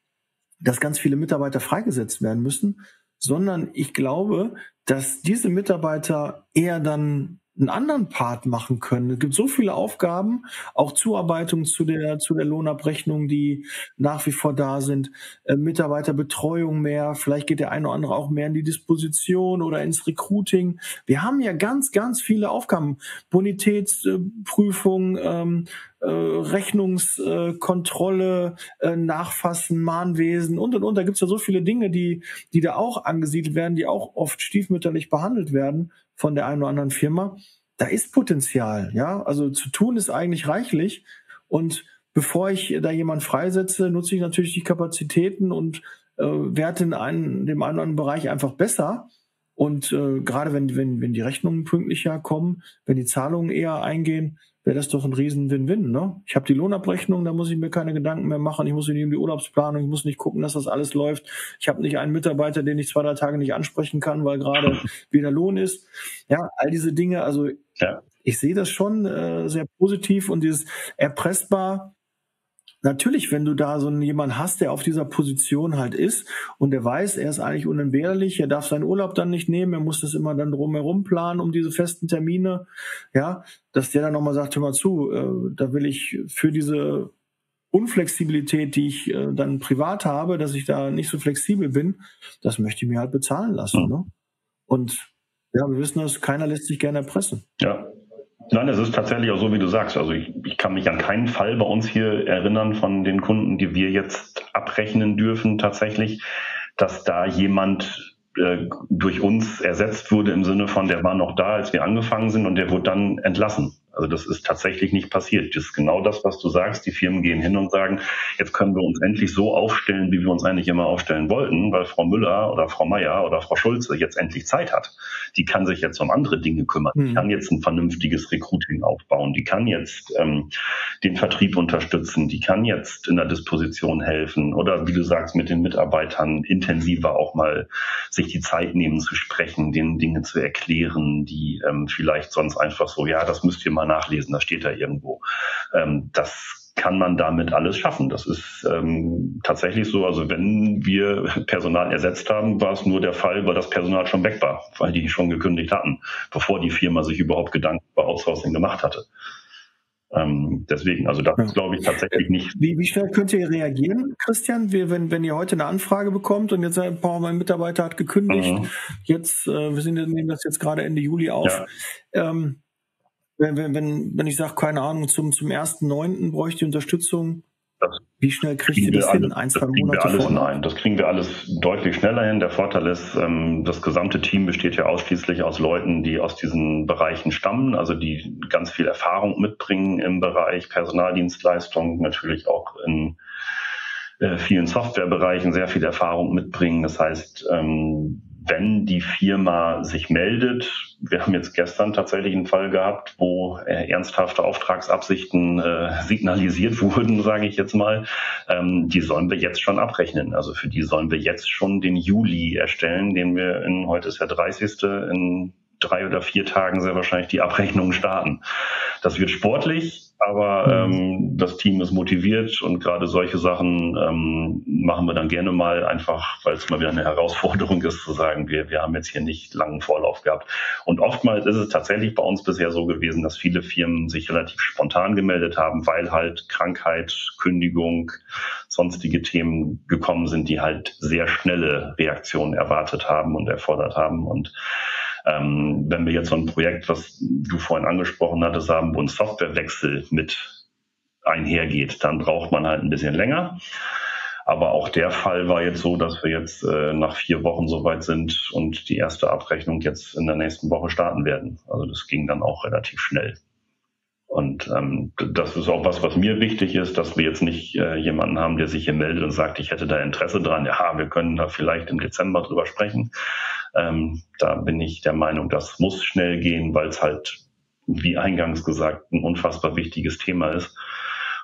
dass ganz viele Mitarbeiter freigesetzt werden müssen, sondern ich glaube, dass diese Mitarbeiter eher dann einen anderen Part machen können. Es gibt so viele Aufgaben, auch Zuarbeitung zu der, zu der Lohnabrechnung, die nach wie vor da sind, äh, Mitarbeiterbetreuung mehr, vielleicht geht der eine oder andere auch mehr in die Disposition oder ins Recruiting. Wir haben ja ganz, ganz viele Aufgaben. Bonitätsprüfung, ähm, äh, Rechnungskontrolle, äh, Nachfassen, Mahnwesen und und und. Da gibt's ja so viele Dinge, die, die da auch angesiedelt werden, die auch oft stiefmütterlich behandelt werden von der einen oder anderen Firma. Da ist Potenzial, ja. Also zu tun ist eigentlich reichlich. Und bevor ich da jemand freisetze, nutze ich natürlich die Kapazitäten und äh, werte in einem, dem einen oder anderen Bereich einfach besser. Und äh, gerade wenn, wenn, wenn die Rechnungen pünktlicher kommen, wenn die Zahlungen eher eingehen, wäre das doch ein riesen Win-Win. Ne? Ich habe die Lohnabrechnung, da muss ich mir keine Gedanken mehr machen. Ich muss nicht um die Urlaubsplanung, ich muss nicht gucken, dass das alles läuft. Ich habe nicht einen Mitarbeiter, den ich zwei, drei Tage nicht ansprechen kann, weil gerade wieder Lohn ist. Ja, all diese Dinge. Also ja. ich sehe das schon äh, sehr positiv und dieses erpressbar Natürlich, wenn du da so jemanden hast, der auf dieser Position halt ist und der weiß, er ist eigentlich unentbehrlich, er darf seinen Urlaub dann nicht nehmen, er muss das immer dann drumherum planen um diese festen Termine, ja, dass der dann nochmal sagt, hör mal zu, äh, da will ich für diese Unflexibilität, die ich äh, dann privat habe, dass ich da nicht so flexibel bin, das möchte ich mir halt bezahlen lassen. Mhm. Ne? Und ja, wir wissen das, keiner lässt sich gerne erpressen. Ja, Nein, es ist tatsächlich auch so, wie du sagst. Also ich, ich kann mich an keinen Fall bei uns hier erinnern von den Kunden, die wir jetzt abrechnen dürfen, tatsächlich, dass da jemand äh, durch uns ersetzt wurde im Sinne von, der war noch da, als wir angefangen sind und der wurde dann entlassen. Also das ist tatsächlich nicht passiert. Das ist genau das, was du sagst. Die Firmen gehen hin und sagen, jetzt können wir uns endlich so aufstellen, wie wir uns eigentlich immer aufstellen wollten, weil Frau Müller oder Frau Meier oder Frau Schulze jetzt endlich Zeit hat. Die kann sich jetzt um andere Dinge kümmern. Die hm. kann jetzt ein vernünftiges Recruiting aufbauen. Die kann jetzt ähm, den Vertrieb unterstützen. Die kann jetzt in der Disposition helfen oder wie du sagst, mit den Mitarbeitern intensiver auch mal sich die Zeit nehmen zu sprechen, denen Dinge zu erklären, die ähm, vielleicht sonst einfach so, ja, das müsst ihr mal mal nachlesen, das steht da irgendwo. Ähm, das kann man damit alles schaffen. Das ist ähm, tatsächlich so. Also wenn wir Personal ersetzt haben, war es nur der Fall, weil das Personal schon weg war, weil die schon gekündigt hatten, bevor die Firma sich überhaupt Gedanken über Outsourcing gemacht hatte. Ähm, deswegen, also das ist, glaube ich, tatsächlich nicht. Wie, wie schnell könnt ihr reagieren, Christian, wie, wenn, wenn ihr heute eine Anfrage bekommt und jetzt ein paar mein Mitarbeiter hat gekündigt, mhm. jetzt, äh, wir sind, nehmen das jetzt gerade Ende Juli auf. Ja. Ähm, wenn, wenn, wenn, ich sage, keine Ahnung, zum, zum 1.9. bräuchte ich Unterstützung, das wie schnell kriegt ihr das hin? Ein, zwei Monate wir alles vor? Nein, das kriegen wir alles deutlich schneller hin. Der Vorteil ist, ähm, das gesamte Team besteht ja ausschließlich aus Leuten, die aus diesen Bereichen stammen, also die ganz viel Erfahrung mitbringen im Bereich Personaldienstleistung, natürlich auch in äh, vielen Softwarebereichen sehr viel Erfahrung mitbringen. Das heißt, ähm, wenn die Firma sich meldet, wir haben jetzt gestern tatsächlich einen Fall gehabt, wo äh, ernsthafte Auftragsabsichten äh, signalisiert wurden, sage ich jetzt mal, ähm, die sollen wir jetzt schon abrechnen. Also für die sollen wir jetzt schon den Juli erstellen, den wir in, heute ist der 30. in drei oder vier Tagen sehr wahrscheinlich die Abrechnungen starten. Das wird sportlich, aber mhm. ähm, das Team ist motiviert und gerade solche Sachen ähm, machen wir dann gerne mal einfach, weil es mal wieder eine Herausforderung ist, zu sagen, wir, wir haben jetzt hier nicht langen Vorlauf gehabt. Und oftmals ist es tatsächlich bei uns bisher so gewesen, dass viele Firmen sich relativ spontan gemeldet haben, weil halt Krankheit, Kündigung, sonstige Themen gekommen sind, die halt sehr schnelle Reaktionen erwartet haben und erfordert haben. Und ähm, wenn wir jetzt so ein Projekt, was du vorhin angesprochen hattest, haben, wo ein Softwarewechsel mit einhergeht, dann braucht man halt ein bisschen länger. Aber auch der Fall war jetzt so, dass wir jetzt äh, nach vier Wochen soweit sind und die erste Abrechnung jetzt in der nächsten Woche starten werden. Also das ging dann auch relativ schnell. Und ähm, das ist auch was, was mir wichtig ist, dass wir jetzt nicht äh, jemanden haben, der sich hier meldet und sagt, ich hätte da Interesse dran. Ja, wir können da vielleicht im Dezember drüber sprechen. Ähm, da bin ich der Meinung, das muss schnell gehen, weil es halt, wie eingangs gesagt, ein unfassbar wichtiges Thema ist.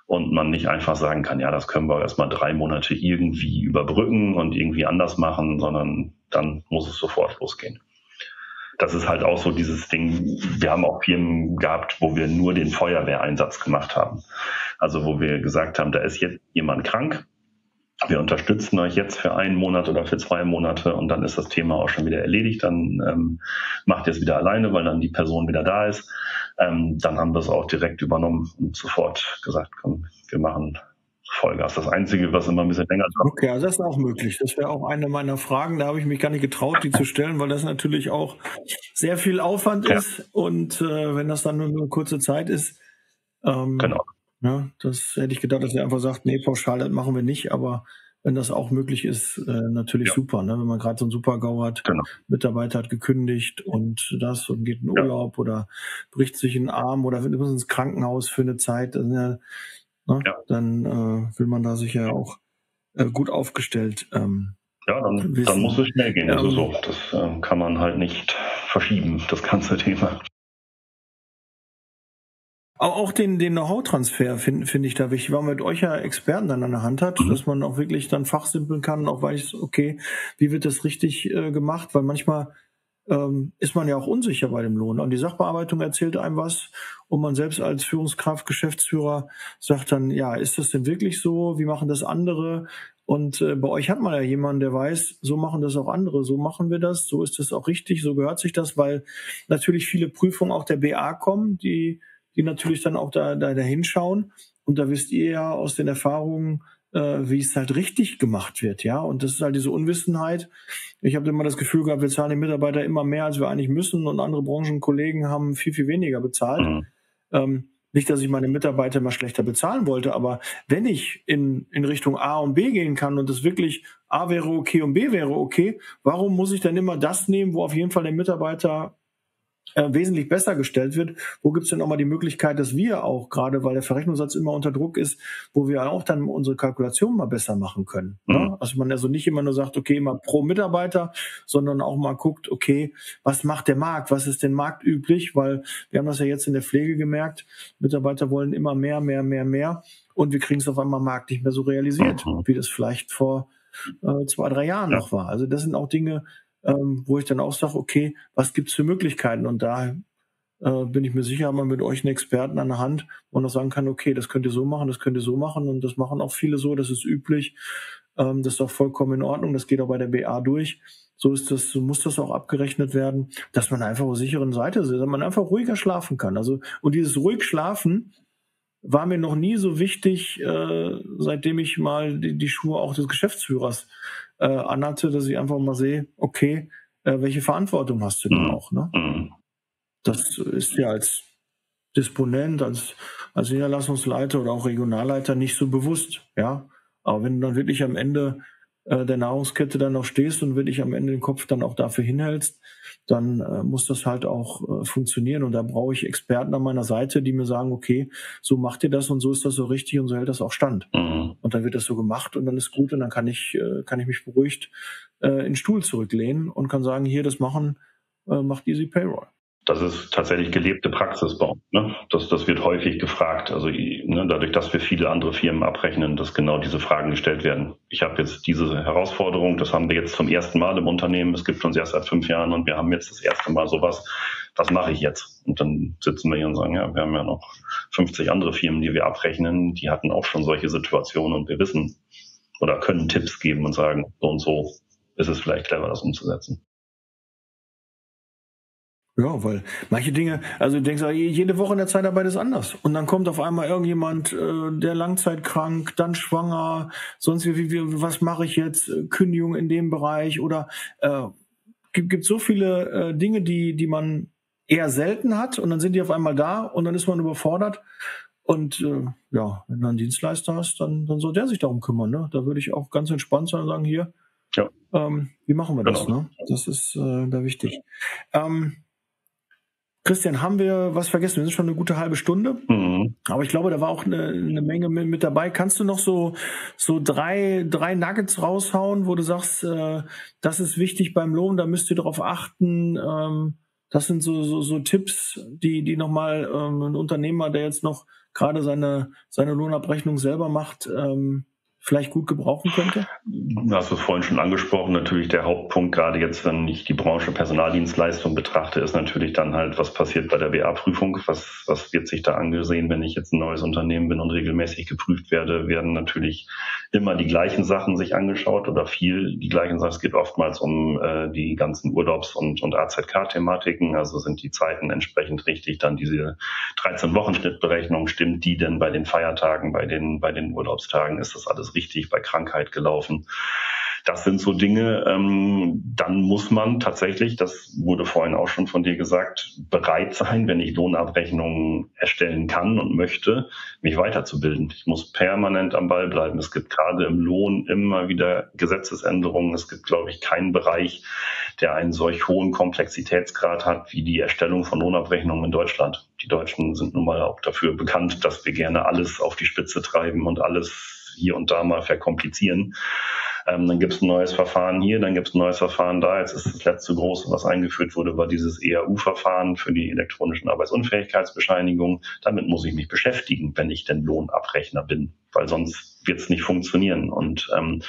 Und man nicht einfach sagen kann, ja, das können wir erstmal drei Monate irgendwie überbrücken und irgendwie anders machen, sondern dann muss es sofort losgehen das ist halt auch so dieses Ding. Wir haben auch Firmen gehabt, wo wir nur den Feuerwehreinsatz gemacht haben. Also wo wir gesagt haben, da ist jetzt jemand krank. Wir unterstützen euch jetzt für einen Monat oder für zwei Monate und dann ist das Thema auch schon wieder erledigt. Dann ähm, macht ihr es wieder alleine, weil dann die Person wieder da ist. Ähm, dann haben wir es auch direkt übernommen und sofort gesagt, komm, wir machen Vollgas. Das Einzige, was immer ein bisschen länger dauert. Okay, also das ist auch möglich. Das wäre auch eine meiner Fragen. Da habe ich mich gar nicht getraut, die zu stellen, weil das natürlich auch sehr viel Aufwand ja. ist. Und äh, wenn das dann nur eine kurze Zeit ist, ähm, genau. Ja, das hätte ich gedacht, dass er einfach sagt, nee, pauschal, das machen wir nicht. Aber wenn das auch möglich ist, äh, natürlich ja. super. Ne? Wenn man gerade so einen Super-GAU hat, genau. Mitarbeiter hat gekündigt und das und geht in Urlaub ja. oder bricht sich einen Arm oder muss ins Krankenhaus für eine Zeit. Sind ja ne? ja. dann äh, will man da sicher auch äh, gut aufgestellt. Ähm, ja, dann, dann, muss es schnell gehen. Also so, das äh, kann man halt nicht verschieben, das ganze Thema. Auch den, den Know-how-Transfer finde find ich da wichtig, weil man mit euch ja Experten dann an der Hand hat, mhm. dass man auch wirklich dann fachsimpeln kann, auch weiß, okay, wie wird das richtig äh, gemacht, weil manchmal ähm, ist man ja auch unsicher bei dem Lohn. Und die Sachbearbeitung erzählt einem was und man selbst als Führungskraft, Geschäftsführer sagt dann, ja, ist das denn wirklich so? Wie machen das andere? Und äh, bei euch hat man ja jemanden, der weiß, so machen das auch andere, so machen wir das, so ist das auch richtig, so gehört sich das, weil natürlich viele Prüfungen auch der BA kommen, die, die natürlich dann auch da, da, hinschauen. Und da wisst ihr ja aus den Erfahrungen, äh, wie es halt richtig gemacht wird, ja. Und das ist halt diese Unwissenheit. Ich habe immer das Gefühl gehabt, wir zahlen den Mitarbeiter immer mehr, als wir eigentlich müssen, und andere Branchenkollegen haben viel, viel weniger bezahlt. Mhm. Ähm, nicht, dass ich meine Mitarbeiter immer schlechter bezahlen wollte, aber wenn ich in, in Richtung A und B gehen kann und es wirklich A wäre okay und B wäre okay, warum muss ich dann immer das nehmen, wo auf jeden Fall der Mitarbeiter äh, wesentlich besser gestellt wird. Wo gibt es denn auch mal die Möglichkeit, dass wir auch, gerade weil der Verrechnungssatz immer unter Druck ist, wo wir auch dann unsere Kalkulation mal besser machen können. Ne? Mhm. Ne? Also man also nicht immer nur sagt, okay, immer pro Mitarbeiter, sondern auch mal guckt, okay, was macht der Markt, was ist denn marktüblich, weil wir haben das ja jetzt in der Pflege gemerkt, Mitarbeiter wollen immer mehr, mehr, mehr, mehr und wir kriegen es auf einmal Markt nicht mehr so realisiert, mhm. wie das vielleicht vor äh, zwei, drei Jahren ja. noch war. Also das sind auch Dinge, ähm, wo ich dann auch sage, okay, was gibt's für Möglichkeiten? Und da äh, bin ich mir sicher, haben wir mit euch einen Experten an der Hand, wo man auch sagen kann, okay, das könnt ihr so machen, das könnt ihr so machen und das machen auch viele so, das ist üblich, ähm, das ist auch vollkommen in Ordnung, das geht auch bei der BA durch. So ist das, so muss das auch abgerechnet werden, dass man einfach auf sicheren Seite ist, dass man einfach ruhiger schlafen kann. Also, und dieses ruhig schlafen, war mir noch nie so wichtig, äh, seitdem ich mal die, die Schuhe auch des Geschäftsführers äh, anhatte, dass ich einfach mal sehe, okay, äh, welche Verantwortung hast du denn mhm. auch? Ne? Mhm. Das ist ja als Disponent, als, als Niederlassungsleiter oder auch Regionalleiter nicht so bewusst, ja. Aber wenn du dann wirklich am Ende äh, der Nahrungskette dann noch stehst und wirklich am Ende den Kopf dann auch dafür hinhältst, dann äh, muss das halt auch äh, funktionieren. Und da brauche ich Experten an meiner Seite, die mir sagen, okay, so macht ihr das und so ist das so richtig und so hält das auch stand. Mhm. Und dann wird das so gemacht und dann ist gut und dann kann ich, äh, kann ich mich beruhigt äh, in den Stuhl zurücklehnen und kann sagen, hier, das machen, äh, macht Easy Payroll das ist tatsächlich gelebte Praxis bei uns. Ne? Das, das wird häufig gefragt. Also ne, dadurch, dass wir viele andere Firmen abrechnen, dass genau diese Fragen gestellt werden. Ich habe jetzt diese Herausforderung, das haben wir jetzt zum ersten Mal im Unternehmen. Es gibt uns erst seit fünf Jahren und wir haben jetzt das erste Mal sowas. Was mache ich jetzt? Und dann sitzen wir hier und sagen, ja, wir haben ja noch 50 andere Firmen, die wir abrechnen. Die hatten auch schon solche Situationen und wir wissen oder können Tipps geben und sagen, so und so ist es vielleicht clever, das umzusetzen. Ja, weil manche Dinge, also du denkst, jede Woche in der Zeitarbeit ist anders. Und dann kommt auf einmal irgendjemand, äh, der langzeitkrank, dann schwanger, sonst wie, wie was mache ich jetzt, Kündigung in dem Bereich oder äh, gibt, gibt so viele äh, Dinge, die, die man eher selten hat und dann sind die auf einmal da und dann ist man überfordert. Und äh, ja, wenn du einen Dienstleister hast, dann, dann soll der sich darum kümmern. Ne? Da würde ich auch ganz entspannt sein und sagen, hier, ja. ähm, wie machen wir das? Genau. Ne? Das ist äh, da wichtig. Ähm, Christian, haben wir was vergessen? Wir sind schon eine gute halbe Stunde. Mhm. Aber ich glaube, da war auch eine, eine Menge mit, mit, dabei. Kannst du noch so, so drei, drei Nuggets raushauen, wo du sagst, äh, das ist wichtig beim Lohn, da müsst ihr darauf achten. Ähm, das sind so, so, so Tipps, die, die nochmal ähm, ein Unternehmer, der jetzt noch gerade seine, seine Lohnabrechnung selber macht, ähm, vielleicht gut gebrauchen könnte? Du hast es vorhin schon angesprochen. Natürlich der Hauptpunkt, gerade jetzt, wenn ich die Branche Personaldienstleistung betrachte, ist natürlich dann halt, was passiert bei der BA-Prüfung? Was, was wird sich da angesehen, wenn ich jetzt ein neues Unternehmen bin und regelmäßig geprüft werde? Werden natürlich immer die gleichen Sachen sich angeschaut oder viel die gleichen Sachen. Es geht oftmals um äh, die ganzen Urlaubs- und, und AZK-Thematiken. Also sind die Zeiten entsprechend richtig? Dann diese 13-Wochen-Schnittberechnung, stimmt die denn bei den Feiertagen, bei den, bei den Urlaubstagen? Ist das alles richtig? Bei Krankheit gelaufen? Das sind so Dinge, ähm, dann muss man tatsächlich, das wurde vorhin auch schon von dir gesagt, bereit sein, wenn ich Lohnabrechnungen erstellen kann und möchte, mich weiterzubilden. Ich muss permanent am Ball bleiben. Es gibt gerade im Lohn immer wieder Gesetzesänderungen. Es gibt, glaube ich, keinen Bereich, der einen solch hohen Komplexitätsgrad hat wie die Erstellung von Lohnabrechnungen in Deutschland. Die Deutschen sind nun mal auch dafür bekannt, dass wir gerne alles auf die Spitze treiben und alles hier und da mal verkomplizieren. Ähm, dann gibt es ein neues Verfahren hier, dann gibt es ein neues Verfahren da. Jetzt ist das letzte große, was eingeführt wurde, war dieses EAU-Verfahren für die elektronischen Arbeitsunfähigkeitsbescheinigungen. Damit muss ich mich beschäftigen, wenn ich denn Lohnabrechner bin, weil sonst wird es nicht funktionieren. Und ähm,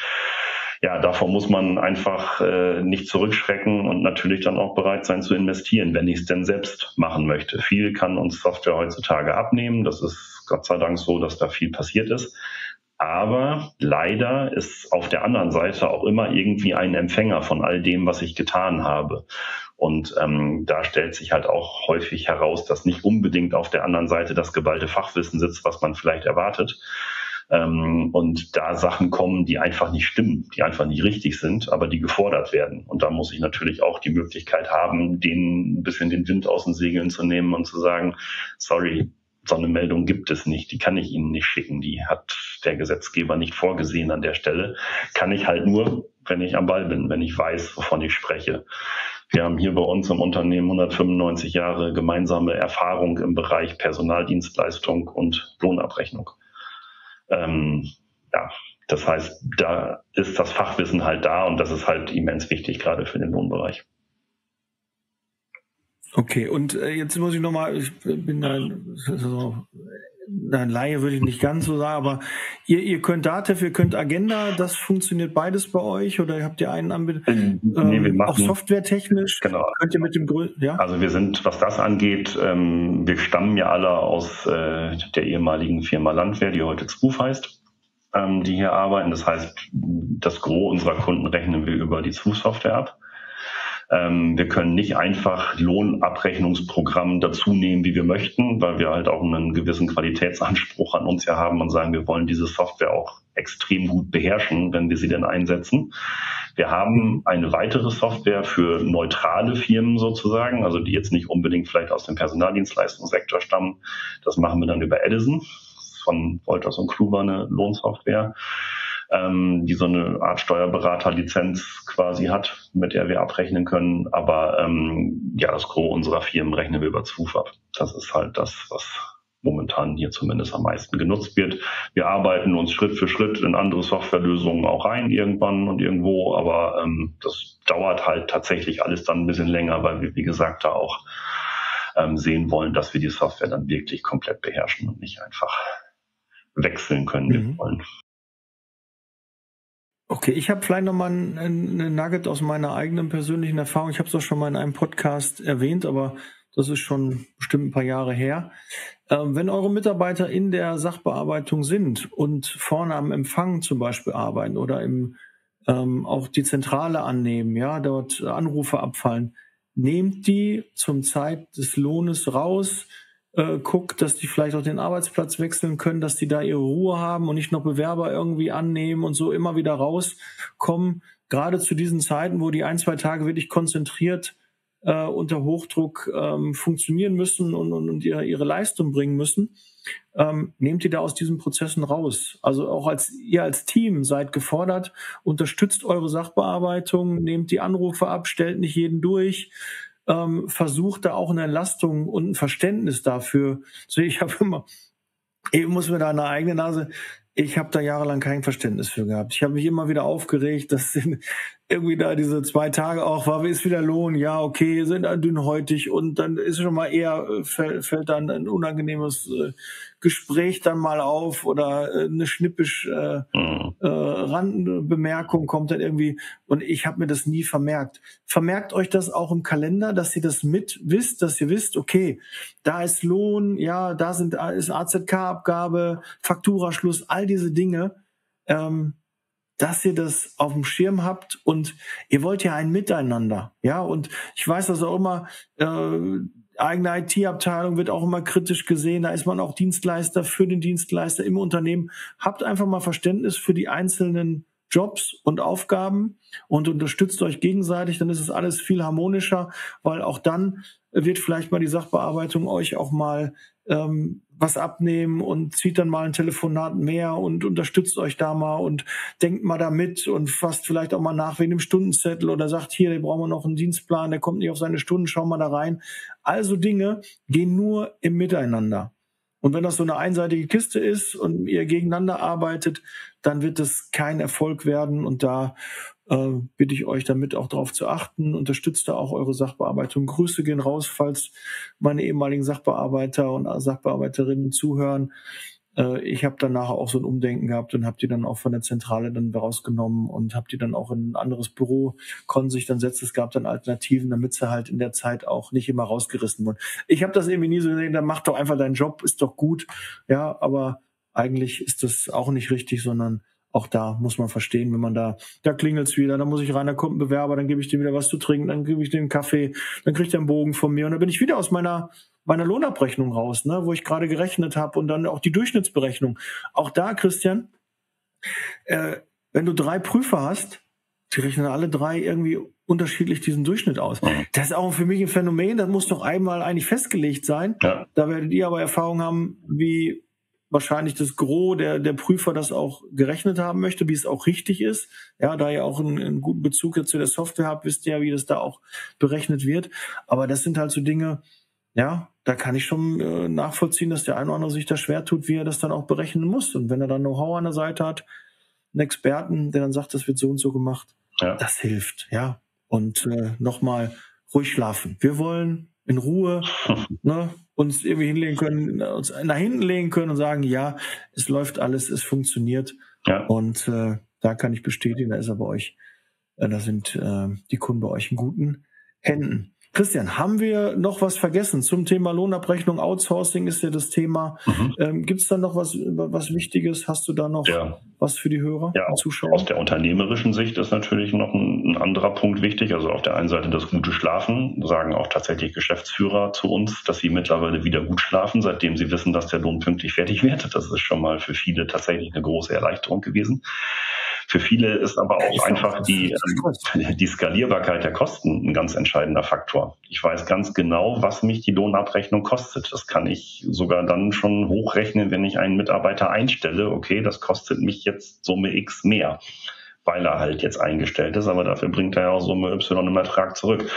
ja, davor muss man einfach äh, nicht zurückschrecken und natürlich dann auch bereit sein zu investieren, wenn ich es denn selbst machen möchte. Viel kann uns Software heutzutage abnehmen. Das ist Gott sei Dank so, dass da viel passiert ist. Aber leider ist auf der anderen Seite auch immer irgendwie ein Empfänger von all dem, was ich getan habe. Und ähm, da stellt sich halt auch häufig heraus, dass nicht unbedingt auf der anderen Seite das geballte Fachwissen sitzt, was man vielleicht erwartet. Ähm, und da Sachen kommen, die einfach nicht stimmen, die einfach nicht richtig sind, aber die gefordert werden. Und da muss ich natürlich auch die Möglichkeit haben, denen ein bisschen den Wind aus den Segeln zu nehmen und zu sagen, sorry, so eine Meldung gibt es nicht, die kann ich Ihnen nicht schicken, die hat der Gesetzgeber nicht vorgesehen an der Stelle. Kann ich halt nur, wenn ich am Ball bin, wenn ich weiß, wovon ich spreche. Wir haben hier bei uns im Unternehmen 195 Jahre gemeinsame Erfahrung im Bereich Personaldienstleistung und Lohnabrechnung. Ähm, ja, das heißt, da ist das Fachwissen halt da und das ist halt immens wichtig, gerade für den Lohnbereich. Okay, und äh, jetzt muss ich nochmal, ich bin da so, ein Laie würde ich nicht ganz so sagen, aber ihr, ihr könnt Datev, ihr könnt Agenda, das funktioniert beides bei euch oder habt ihr einen Anbieter? Ähm, nee, wir machen, auch softwaretechnisch? Genau. Könnt ihr mit dem ja? Also wir sind, was das angeht, ähm, wir stammen ja alle aus äh, der ehemaligen Firma Landwehr, die heute Zruf heißt, ähm, die hier arbeiten. Das heißt, das Gros unserer Kunden rechnen wir über die Zruf-Software ab. Ähm, wir können nicht einfach Lohnabrechnungsprogramm dazu nehmen, wie wir möchten, weil wir halt auch einen gewissen Qualitätsanspruch an uns ja haben und sagen, wir wollen diese Software auch extrem gut beherrschen, wenn wir sie denn einsetzen. Wir haben eine weitere Software für neutrale Firmen sozusagen, also die jetzt nicht unbedingt vielleicht aus dem Personaldienstleistungssektor stammen. Das machen wir dann über Edison von Wolters und Kluwer, eine Lohnsoftware ähm, die so eine Art Steuerberaterlizenz quasi hat, mit der wir abrechnen können. Aber ähm, ja, das Gros unserer Firmen rechnen wir über ZUF ab. Das ist halt das, was momentan hier zumindest am meisten genutzt wird. Wir arbeiten uns Schritt für Schritt in andere Softwarelösungen auch rein, irgendwann und irgendwo, aber ähm, das dauert halt tatsächlich alles dann ein bisschen länger, weil wir, wie gesagt, da auch ähm, sehen wollen, dass wir die Software dann wirklich komplett beherrschen und nicht einfach wechseln können. Mhm. Wir wollen Okay, ich habe vielleicht nochmal ein, Nugget aus meiner eigenen persönlichen Erfahrung. Ich habe es auch schon mal in einem Podcast erwähnt, aber das ist schon bestimmt ein paar Jahre her. Ähm, wenn eure Mitarbeiter in der Sachbearbeitung sind und vorne am Empfang zum Beispiel arbeiten oder im, ähm, auch die Zentrale annehmen, ja, dort Anrufe abfallen, nehmt die zum Zeit des Lohnes raus, äh, guckt, dass die vielleicht auch den Arbeitsplatz wechseln können, dass die da ihre Ruhe haben und nicht noch Bewerber irgendwie annehmen und so immer wieder rauskommen. Gerade zu diesen Zeiten, wo die ein, zwei Tage wirklich konzentriert äh, unter Hochdruck ähm, funktionieren müssen und, und, und ihre, ihre Leistung bringen müssen, ähm, nehmt ihr da aus diesen Prozessen raus. Also auch als ihr als Team seid gefordert, unterstützt eure Sachbearbeitung, nehmt die Anrufe ab, stellt nicht jeden durch, ähm, versucht da auch eine Entlastung und ein Verständnis dafür. So, ich habe immer, ich muss mir da eine eigene Nase, ich habe da jahrelang kein Verständnis für gehabt. Ich habe mich immer wieder aufgeregt, dass irgendwie da diese zwei Tage auch war, wie ist wieder Lohn? Ja, okay, sind dünnhäutig und dann ist schon mal eher, äh, fällt, fällt dann ein unangenehmes äh, Gespräch dann mal auf oder äh, eine schnippisch äh, mhm. äh, Randbemerkung kommt dann irgendwie und ich habe mir das nie vermerkt. Vermerkt euch das auch im Kalender, dass ihr das mit wisst, dass ihr wisst, okay, da ist Lohn, ja, da sind ist AZK-Abgabe, Fakturaschluss, all diese Dinge. Ähm, dass ihr das auf dem Schirm habt und ihr wollt ja ein Miteinander, ja. Und ich weiß das auch immer, äh, eigene IT-Abteilung wird auch immer kritisch gesehen. Da ist man auch Dienstleister für den Dienstleister im Unternehmen. Habt einfach mal Verständnis für die einzelnen Jobs und Aufgaben und unterstützt euch gegenseitig, dann ist es alles viel harmonischer, weil auch dann wird vielleicht mal die Sachbearbeitung euch auch mal ähm, was abnehmen und zieht dann mal ein Telefonat mehr und unterstützt euch da mal und denkt mal da mit und fasst vielleicht auch mal nach wegen dem Stundenzettel oder sagt, hier, den brauchen wir noch einen Dienstplan, der kommt nicht auf seine Stunden, schau mal da rein. Also Dinge gehen nur im Miteinander. Und wenn das so eine einseitige Kiste ist und ihr gegeneinander arbeitet, dann wird es kein Erfolg werden. Und da äh, bitte ich euch damit auch darauf zu achten. Unterstützt da auch eure Sachbearbeitung. Grüße gehen raus, falls meine ehemaligen Sachbearbeiter und Sachbearbeiterinnen zuhören. Äh, ich habe danach auch so ein Umdenken gehabt und habe die dann auch von der Zentrale dann rausgenommen und habe die dann auch in ein anderes Büro, konnten sich dann setzen. Es gab dann Alternativen, damit sie halt in der Zeit auch nicht immer rausgerissen wurden. Ich habe das irgendwie nie so gesehen, dann mach doch einfach deinen Job, ist doch gut. Ja, aber eigentlich ist das auch nicht richtig, sondern auch da muss man verstehen, wenn man da, da klingelt's wieder, dann muss ich rein, da kommt ein Bewerber, dann gebe ich dem wieder was zu trinken, dann gebe ich dem einen Kaffee, dann kriegt er einen Bogen von mir und dann bin ich wieder aus meiner meiner Lohnabrechnung raus, ne, wo ich gerade gerechnet habe und dann auch die Durchschnittsberechnung. Auch da, Christian, äh, wenn du drei Prüfer hast, die rechnen alle drei irgendwie unterschiedlich diesen Durchschnitt aus. Mhm. Das ist auch für mich ein Phänomen, das muss doch einmal eigentlich festgelegt sein. Ja. Da werdet ihr aber Erfahrung haben, wie wahrscheinlich das Gros der, der Prüfer das auch gerechnet haben möchte, wie es auch richtig ist. Ja, da ihr auch einen, einen guten Bezug jetzt zu der Software habt, wisst ihr ja, wie das da auch berechnet wird. Aber das sind halt so Dinge, ja, da kann ich schon äh, nachvollziehen, dass der eine oder andere sich da schwer tut, wie er das dann auch berechnen muss. Und wenn er dann Know-how an der Seite hat, einen Experten, der dann sagt, das wird so und so gemacht, ja. das hilft, ja. Und äh, nochmal ruhig schlafen. Wir wollen in Ruhe ne, uns irgendwie hinlegen können, uns nach hinten legen können und sagen, ja, es läuft alles, es funktioniert. Ja. Und äh, da kann ich bestätigen, da ist er bei euch, äh, da sind äh, die Kunden bei euch in guten Händen. Christian, haben wir noch was vergessen zum Thema Lohnabrechnung? Outsourcing ist ja das Thema. Mhm. Ähm, Gibt es da noch was, was Wichtiges? Hast du da noch ja. was für die Hörer ja, und Zuschauer? Aus der unternehmerischen Sicht ist natürlich noch ein, ein, anderer Punkt wichtig. Also auf der einen Seite das gute Schlafen, sagen auch tatsächlich Geschäftsführer zu uns, dass sie mittlerweile wieder gut schlafen, seitdem sie wissen, dass der Lohn pünktlich fertig wird. Das ist schon mal für viele tatsächlich eine große Erleichterung gewesen. Für viele ist aber auch einfach die, ähm, die Skalierbarkeit der Kosten ein ganz entscheidender Faktor. Ich weiß ganz genau, was mich die Lohnabrechnung kostet. Das kann ich sogar dann schon hochrechnen, wenn ich einen Mitarbeiter einstelle. Okay, das kostet mich jetzt Summe X mehr weil er halt jetzt eingestellt ist, aber dafür bringt er ja auch Summe Y im Ertrag zurück.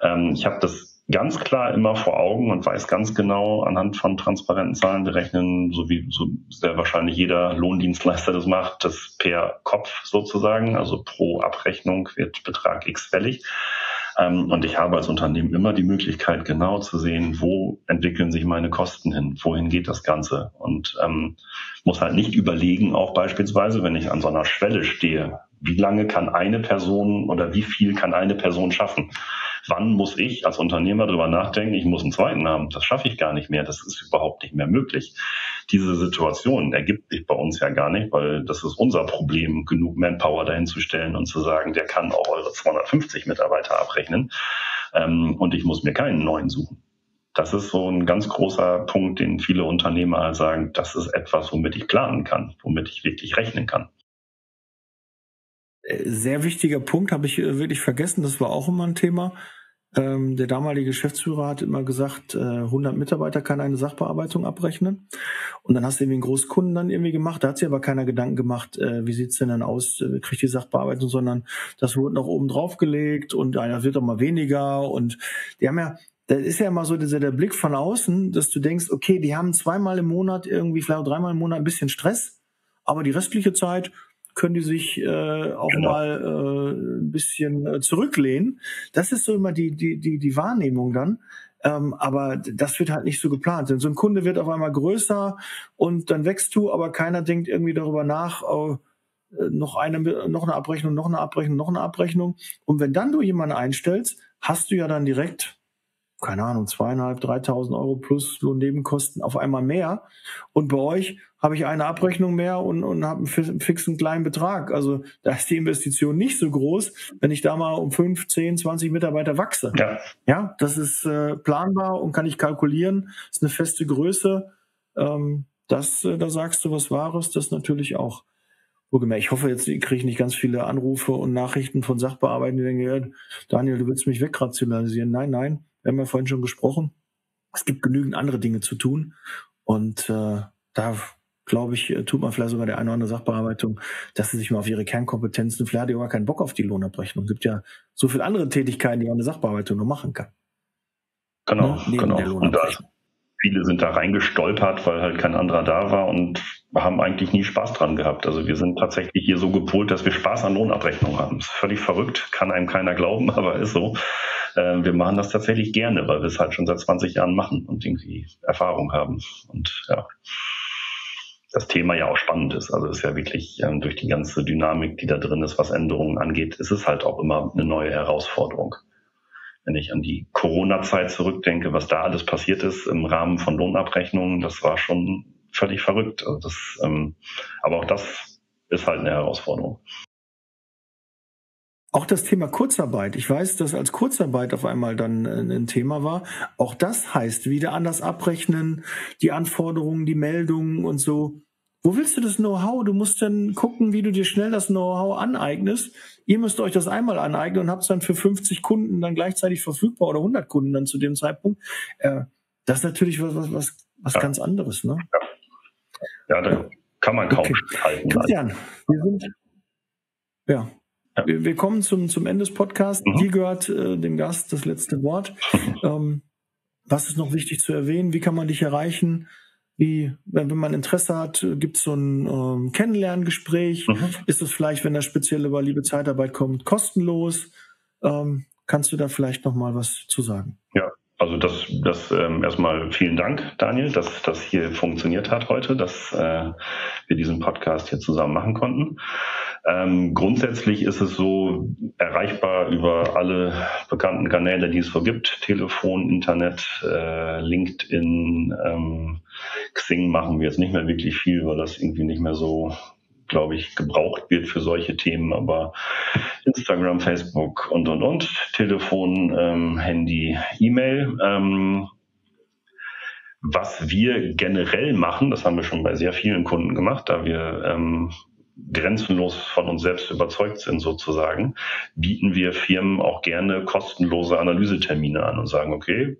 Ähm, ich habe das ganz klar immer vor Augen und weiß ganz genau anhand von transparenten Zahlen berechnen, so wie so sehr wahrscheinlich jeder Lohndienstleister das macht, das per Kopf sozusagen, also pro Abrechnung wird Betrag X fällig. Ähm, und ich habe als Unternehmen immer die Möglichkeit, genau zu sehen, wo entwickeln sich meine Kosten hin, wohin geht das Ganze. Und ähm, muss halt nicht überlegen, auch beispielsweise, wenn ich an so einer Schwelle stehe, wie lange kann eine Person oder wie viel kann eine Person schaffen? Wann muss ich als Unternehmer darüber nachdenken, ich muss einen zweiten haben. Das schaffe ich gar nicht mehr. Das ist überhaupt nicht mehr möglich. Diese Situation ergibt sich bei uns ja gar nicht, weil das ist unser Problem, genug Manpower dahin zu stellen und zu sagen, der kann auch eure 250 Mitarbeiter abrechnen ähm, und ich muss mir keinen neuen suchen. Das ist so ein ganz großer Punkt, den viele Unternehmer sagen, das ist etwas, womit ich planen kann, womit ich wirklich rechnen kann sehr wichtiger Punkt, habe ich äh, wirklich vergessen, das war auch immer ein Thema. Ähm, der damalige Geschäftsführer hat immer gesagt, äh, 100 Mitarbeiter kann eine Sachbearbeitung abrechnen. Und dann hast du irgendwie einen Großkunden dann irgendwie gemacht. Da hat sich aber keiner Gedanken gemacht, äh, wie sieht's denn dann aus, äh, kriegt die Sachbearbeitung, sondern das wurde noch oben drauf gelegt und einer wird doch mal weniger. Und die haben ja, da ist ja immer so dieser der Blick von außen, dass du denkst, okay, die haben zweimal im Monat irgendwie, vielleicht dreimal im Monat ein bisschen Stress, aber die restliche Zeit können die sich äh, auch genau. mal äh, ein bisschen äh, zurücklehnen. Das ist so immer die, die, die, die Wahrnehmung dann. Ähm, aber das wird halt nicht so geplant. Denn so ein Kunde wird auf einmal größer und dann wächst du, aber keiner denkt irgendwie darüber nach, oh, noch eine, noch eine Abrechnung, noch eine Abrechnung, noch eine Abrechnung. Und wenn dann du jemanden einstellst, hast du ja dann direkt keine Ahnung, zweieinhalb, dreitausend Euro plus Lohnnebenkosten auf einmal mehr. Und bei euch habe ich eine Abrechnung mehr und, und habe einen fixen kleinen Betrag. Also da ist die Investition nicht so groß, wenn ich da mal um fünf, zehn, zwanzig Mitarbeiter wachse. Ja, ja das ist äh, planbar und kann ich kalkulieren. Das ist eine feste Größe. Ähm, das, äh, da sagst du was Wahres, das natürlich auch. Ich hoffe, jetzt kriege ich nicht ganz viele Anrufe und Nachrichten von Sachbearbeitern, die denken, Daniel, du willst mich wegrationalisieren. Nein, nein, wir haben ja vorhin schon gesprochen. Es gibt genügend andere Dinge zu tun. Und äh, da glaube ich, tut man vielleicht sogar der eine oder andere Sachbearbeitung, dass sie sich mal auf ihre Kernkompetenzen, vielleicht hat ihr gar keinen Bock auf die Lohnabrechnung. Es gibt ja so viele andere Tätigkeiten, die auch eine Sachbearbeitung nur machen kann. Genau, ne? genau. Und da, viele sind da reingestolpert, weil halt kein anderer da war und haben eigentlich nie Spaß dran gehabt. Also wir sind tatsächlich hier so gepolt, dass wir Spaß an Lohnabrechnung haben. Das ist völlig verrückt, kann einem keiner glauben, aber ist so. Äh, wir machen das tatsächlich gerne, weil wir es halt schon seit 20 Jahren machen und irgendwie Erfahrung haben. Und ja das Thema ja auch spannend ist. Also es ist ja wirklich ähm, durch die ganze Dynamik, die da drin ist, was Änderungen angeht, ist es halt auch immer eine neue Herausforderung wenn ich an die Corona-Zeit zurückdenke, was da alles passiert ist im Rahmen von Lohnabrechnungen, das war schon völlig verrückt. Also das, ähm, aber auch das ist halt eine Herausforderung. Auch das Thema Kurzarbeit. Ich weiß, dass als Kurzarbeit auf einmal dann äh, ein Thema war. Auch das heißt wieder anders abrechnen, die Anforderungen, die Meldungen und so. Wo willst du das Know-how? Du musst dann gucken, wie du dir schnell das Know-how aneignest. Ihr müsst euch das einmal aneignen und habt es dann für 50 Kunden dann gleichzeitig verfügbar oder 100 Kunden dann zu dem Zeitpunkt. Äh, das ist natürlich was, was, was, was ja. ganz anderes. Ne? Ja, ja da kann man kaum okay. halten. Christian, wir sind, ja, ja. Wir, wir, kommen zum, zum Ende des Podcasts. Mhm. Dir gehört äh, dem Gast das letzte Wort. ähm, was ist noch wichtig zu erwähnen? Wie kann man dich erreichen? Wie, wenn, wenn man Interesse hat, gibt es so ein ähm, Kennenlerngespräch? Mhm. Ist es vielleicht, wenn das speziell über Liebe Zeitarbeit kommt, kostenlos? Ähm, kannst du da vielleicht noch mal was zu sagen? Ja, also das, das ähm, erstmal vielen Dank, Daniel, dass das hier funktioniert hat heute, dass äh, wir diesen Podcast hier zusammen machen konnten. Ähm, grundsätzlich ist es so erreichbar über alle bekannten Kanäle, die es so gibt. Telefon, Internet, äh, LinkedIn, ähm, Xing machen wir jetzt nicht mehr wirklich viel, weil das irgendwie nicht mehr so glaube ich, gebraucht wird für solche Themen, aber Instagram, Facebook und, und, und, Telefon, ähm, Handy, E-Mail. Ähm, was wir generell machen, das haben wir schon bei sehr vielen Kunden gemacht, da wir ähm, grenzenlos von uns selbst überzeugt sind sozusagen, bieten wir Firmen auch gerne kostenlose Analysetermine an und sagen, okay,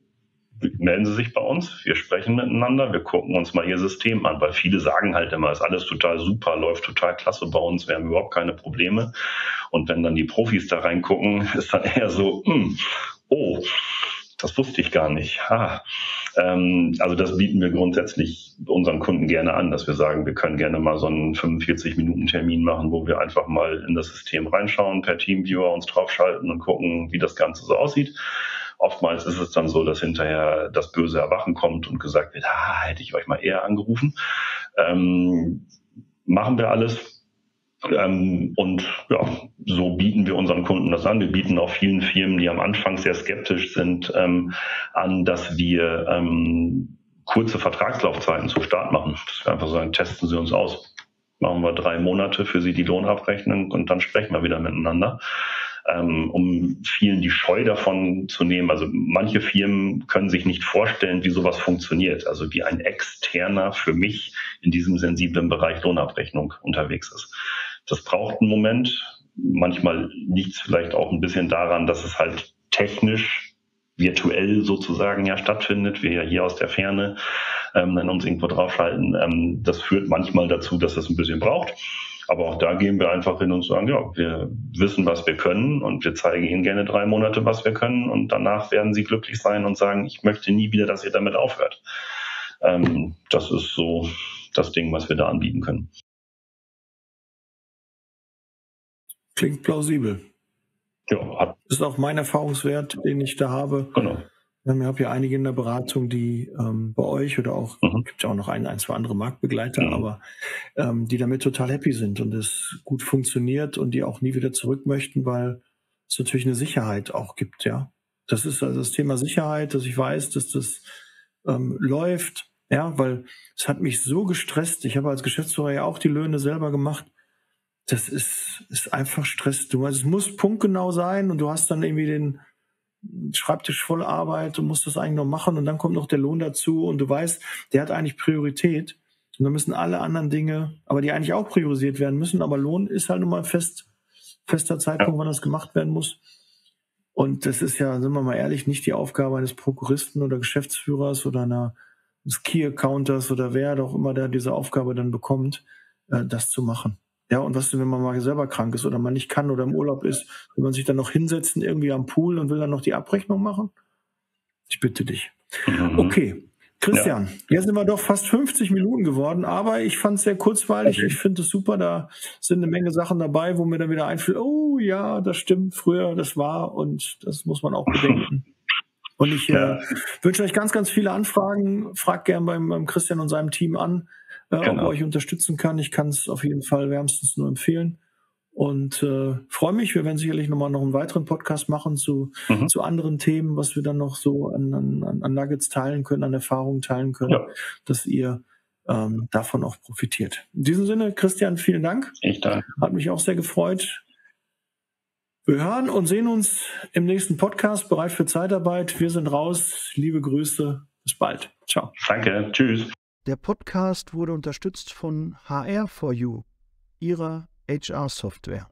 melden Sie sich bei uns, wir sprechen miteinander, wir gucken uns mal Ihr System an, weil viele sagen halt immer, ist alles total super, läuft total klasse bei uns, wir haben überhaupt keine Probleme. Und wenn dann die Profis da reingucken, ist dann eher so, hm, oh, das wusste ich gar nicht. Ha. Ähm, also das bieten wir grundsätzlich unseren Kunden gerne an, dass wir sagen, wir können gerne mal so einen 45-Minuten-Termin machen, wo wir einfach mal in das System reinschauen, per Teamviewer uns draufschalten und gucken, wie das Ganze so aussieht. Oftmals ist es dann so, dass hinterher das böse Erwachen kommt und gesagt wird, ah, hätte ich euch mal eher angerufen. Ähm, machen wir alles. Ähm, und ja, so bieten wir unseren Kunden das an. Wir bieten auch vielen Firmen, die am Anfang sehr skeptisch sind, ähm, an, dass wir ähm, kurze Vertragslaufzeiten zu Start machen. Dass wir einfach sagen, testen Sie uns aus. Machen wir drei Monate für Sie die Lohnabrechnung und dann sprechen wir wieder miteinander ähm, um vielen die Scheu davon zu nehmen. Also manche Firmen können sich nicht vorstellen, wie sowas funktioniert. Also wie ein externer für mich in diesem sensiblen Bereich Lohnabrechnung unterwegs ist. Das braucht einen Moment. Manchmal liegt es vielleicht auch ein bisschen daran, dass es halt technisch virtuell sozusagen ja stattfindet, wir ja hier aus der Ferne ähm, dann uns irgendwo draufhalten. Ähm, das führt manchmal dazu, dass es ein bisschen braucht. Aber auch da gehen wir einfach hin und sagen, ja, wir wissen, was wir können und wir zeigen Ihnen gerne drei Monate, was wir können und danach werden Sie glücklich sein und sagen, ich möchte nie wieder, dass ihr damit aufhört. Ähm, das ist so das Ding, was wir da anbieten können. Klingt plausibel. Ja, hat ist auch mein Erfahrungswert, den ich da habe. Genau. Ich habe ja einige in der Beratung, die ähm, bei euch oder auch, mhm. gibt ja auch noch ein, ein, zwei andere Marktbegleiter, mhm. aber ähm, die damit total happy sind und es gut funktioniert und die auch nie wieder zurück möchten, weil es natürlich eine Sicherheit auch gibt, ja. Das ist also das Thema Sicherheit, dass ich weiß, dass das ähm, läuft, ja, weil es hat mich so gestresst. Ich habe als Geschäftsführer ja auch die Löhne selber gemacht. Das ist, ist einfach Stress. Du weißt, es muss punktgenau sein und du hast dann irgendwie den Schreibtisch voll Arbeit, du musst das eigentlich noch machen und dann kommt noch der Lohn dazu und du weißt, der hat eigentlich Priorität. Und dann müssen alle anderen Dinge, aber die eigentlich auch priorisiert werden müssen, aber Lohn ist halt nun mal fest, fester Zeitpunkt, wann das gemacht werden muss. Und das ist ja, sind wir mal ehrlich, nicht die Aufgabe eines Prokuristen oder Geschäftsführers oder einer des Key Accounters oder wer doch immer der diese Aufgabe dann bekommt, äh, das zu machen. Ja, und was denn, wenn man mal selber krank ist oder man nicht kann oder im Urlaub ist, will man sich dann noch hinsetzen irgendwie am Pool und will dann noch die Abrechnung machen? Ich bitte dich. Mhm. Okay. Christian, ja. jetzt sind wir doch fast 50 Minuten geworden, aber ich fand es sehr kurzweilig. Okay. Ich finde es super. Da sind eine Menge Sachen dabei, wo mir dann wieder einfällt, oh ja, das stimmt, früher, das war und das muss man auch bedenken. Und ich ja. äh, wünsche euch ganz, ganz viele Anfragen. Fragt gern beim, beim Christian und seinem Team an, äh, genau. ob er euch unterstützen kann. Ich kann es auf jeden Fall wärmstens nur empfehlen. Und äh, freue mich, wir werden sicherlich nochmal noch einen weiteren Podcast machen zu, mhm. zu anderen Themen, was wir dann noch so an, an, an Nuggets teilen können, an Erfahrungen teilen können, ja. dass ihr ähm, davon auch profitiert. In diesem Sinne, Christian, vielen Dank. Ich danke. Hat mich auch sehr gefreut. Wir hören und sehen uns im nächsten Podcast. Bereit für Zeitarbeit. Wir sind raus. Liebe Grüße. Bis bald. Ciao. Danke. Tschüss. Der Podcast wurde unterstützt von HR4U, ihrer HR-Software.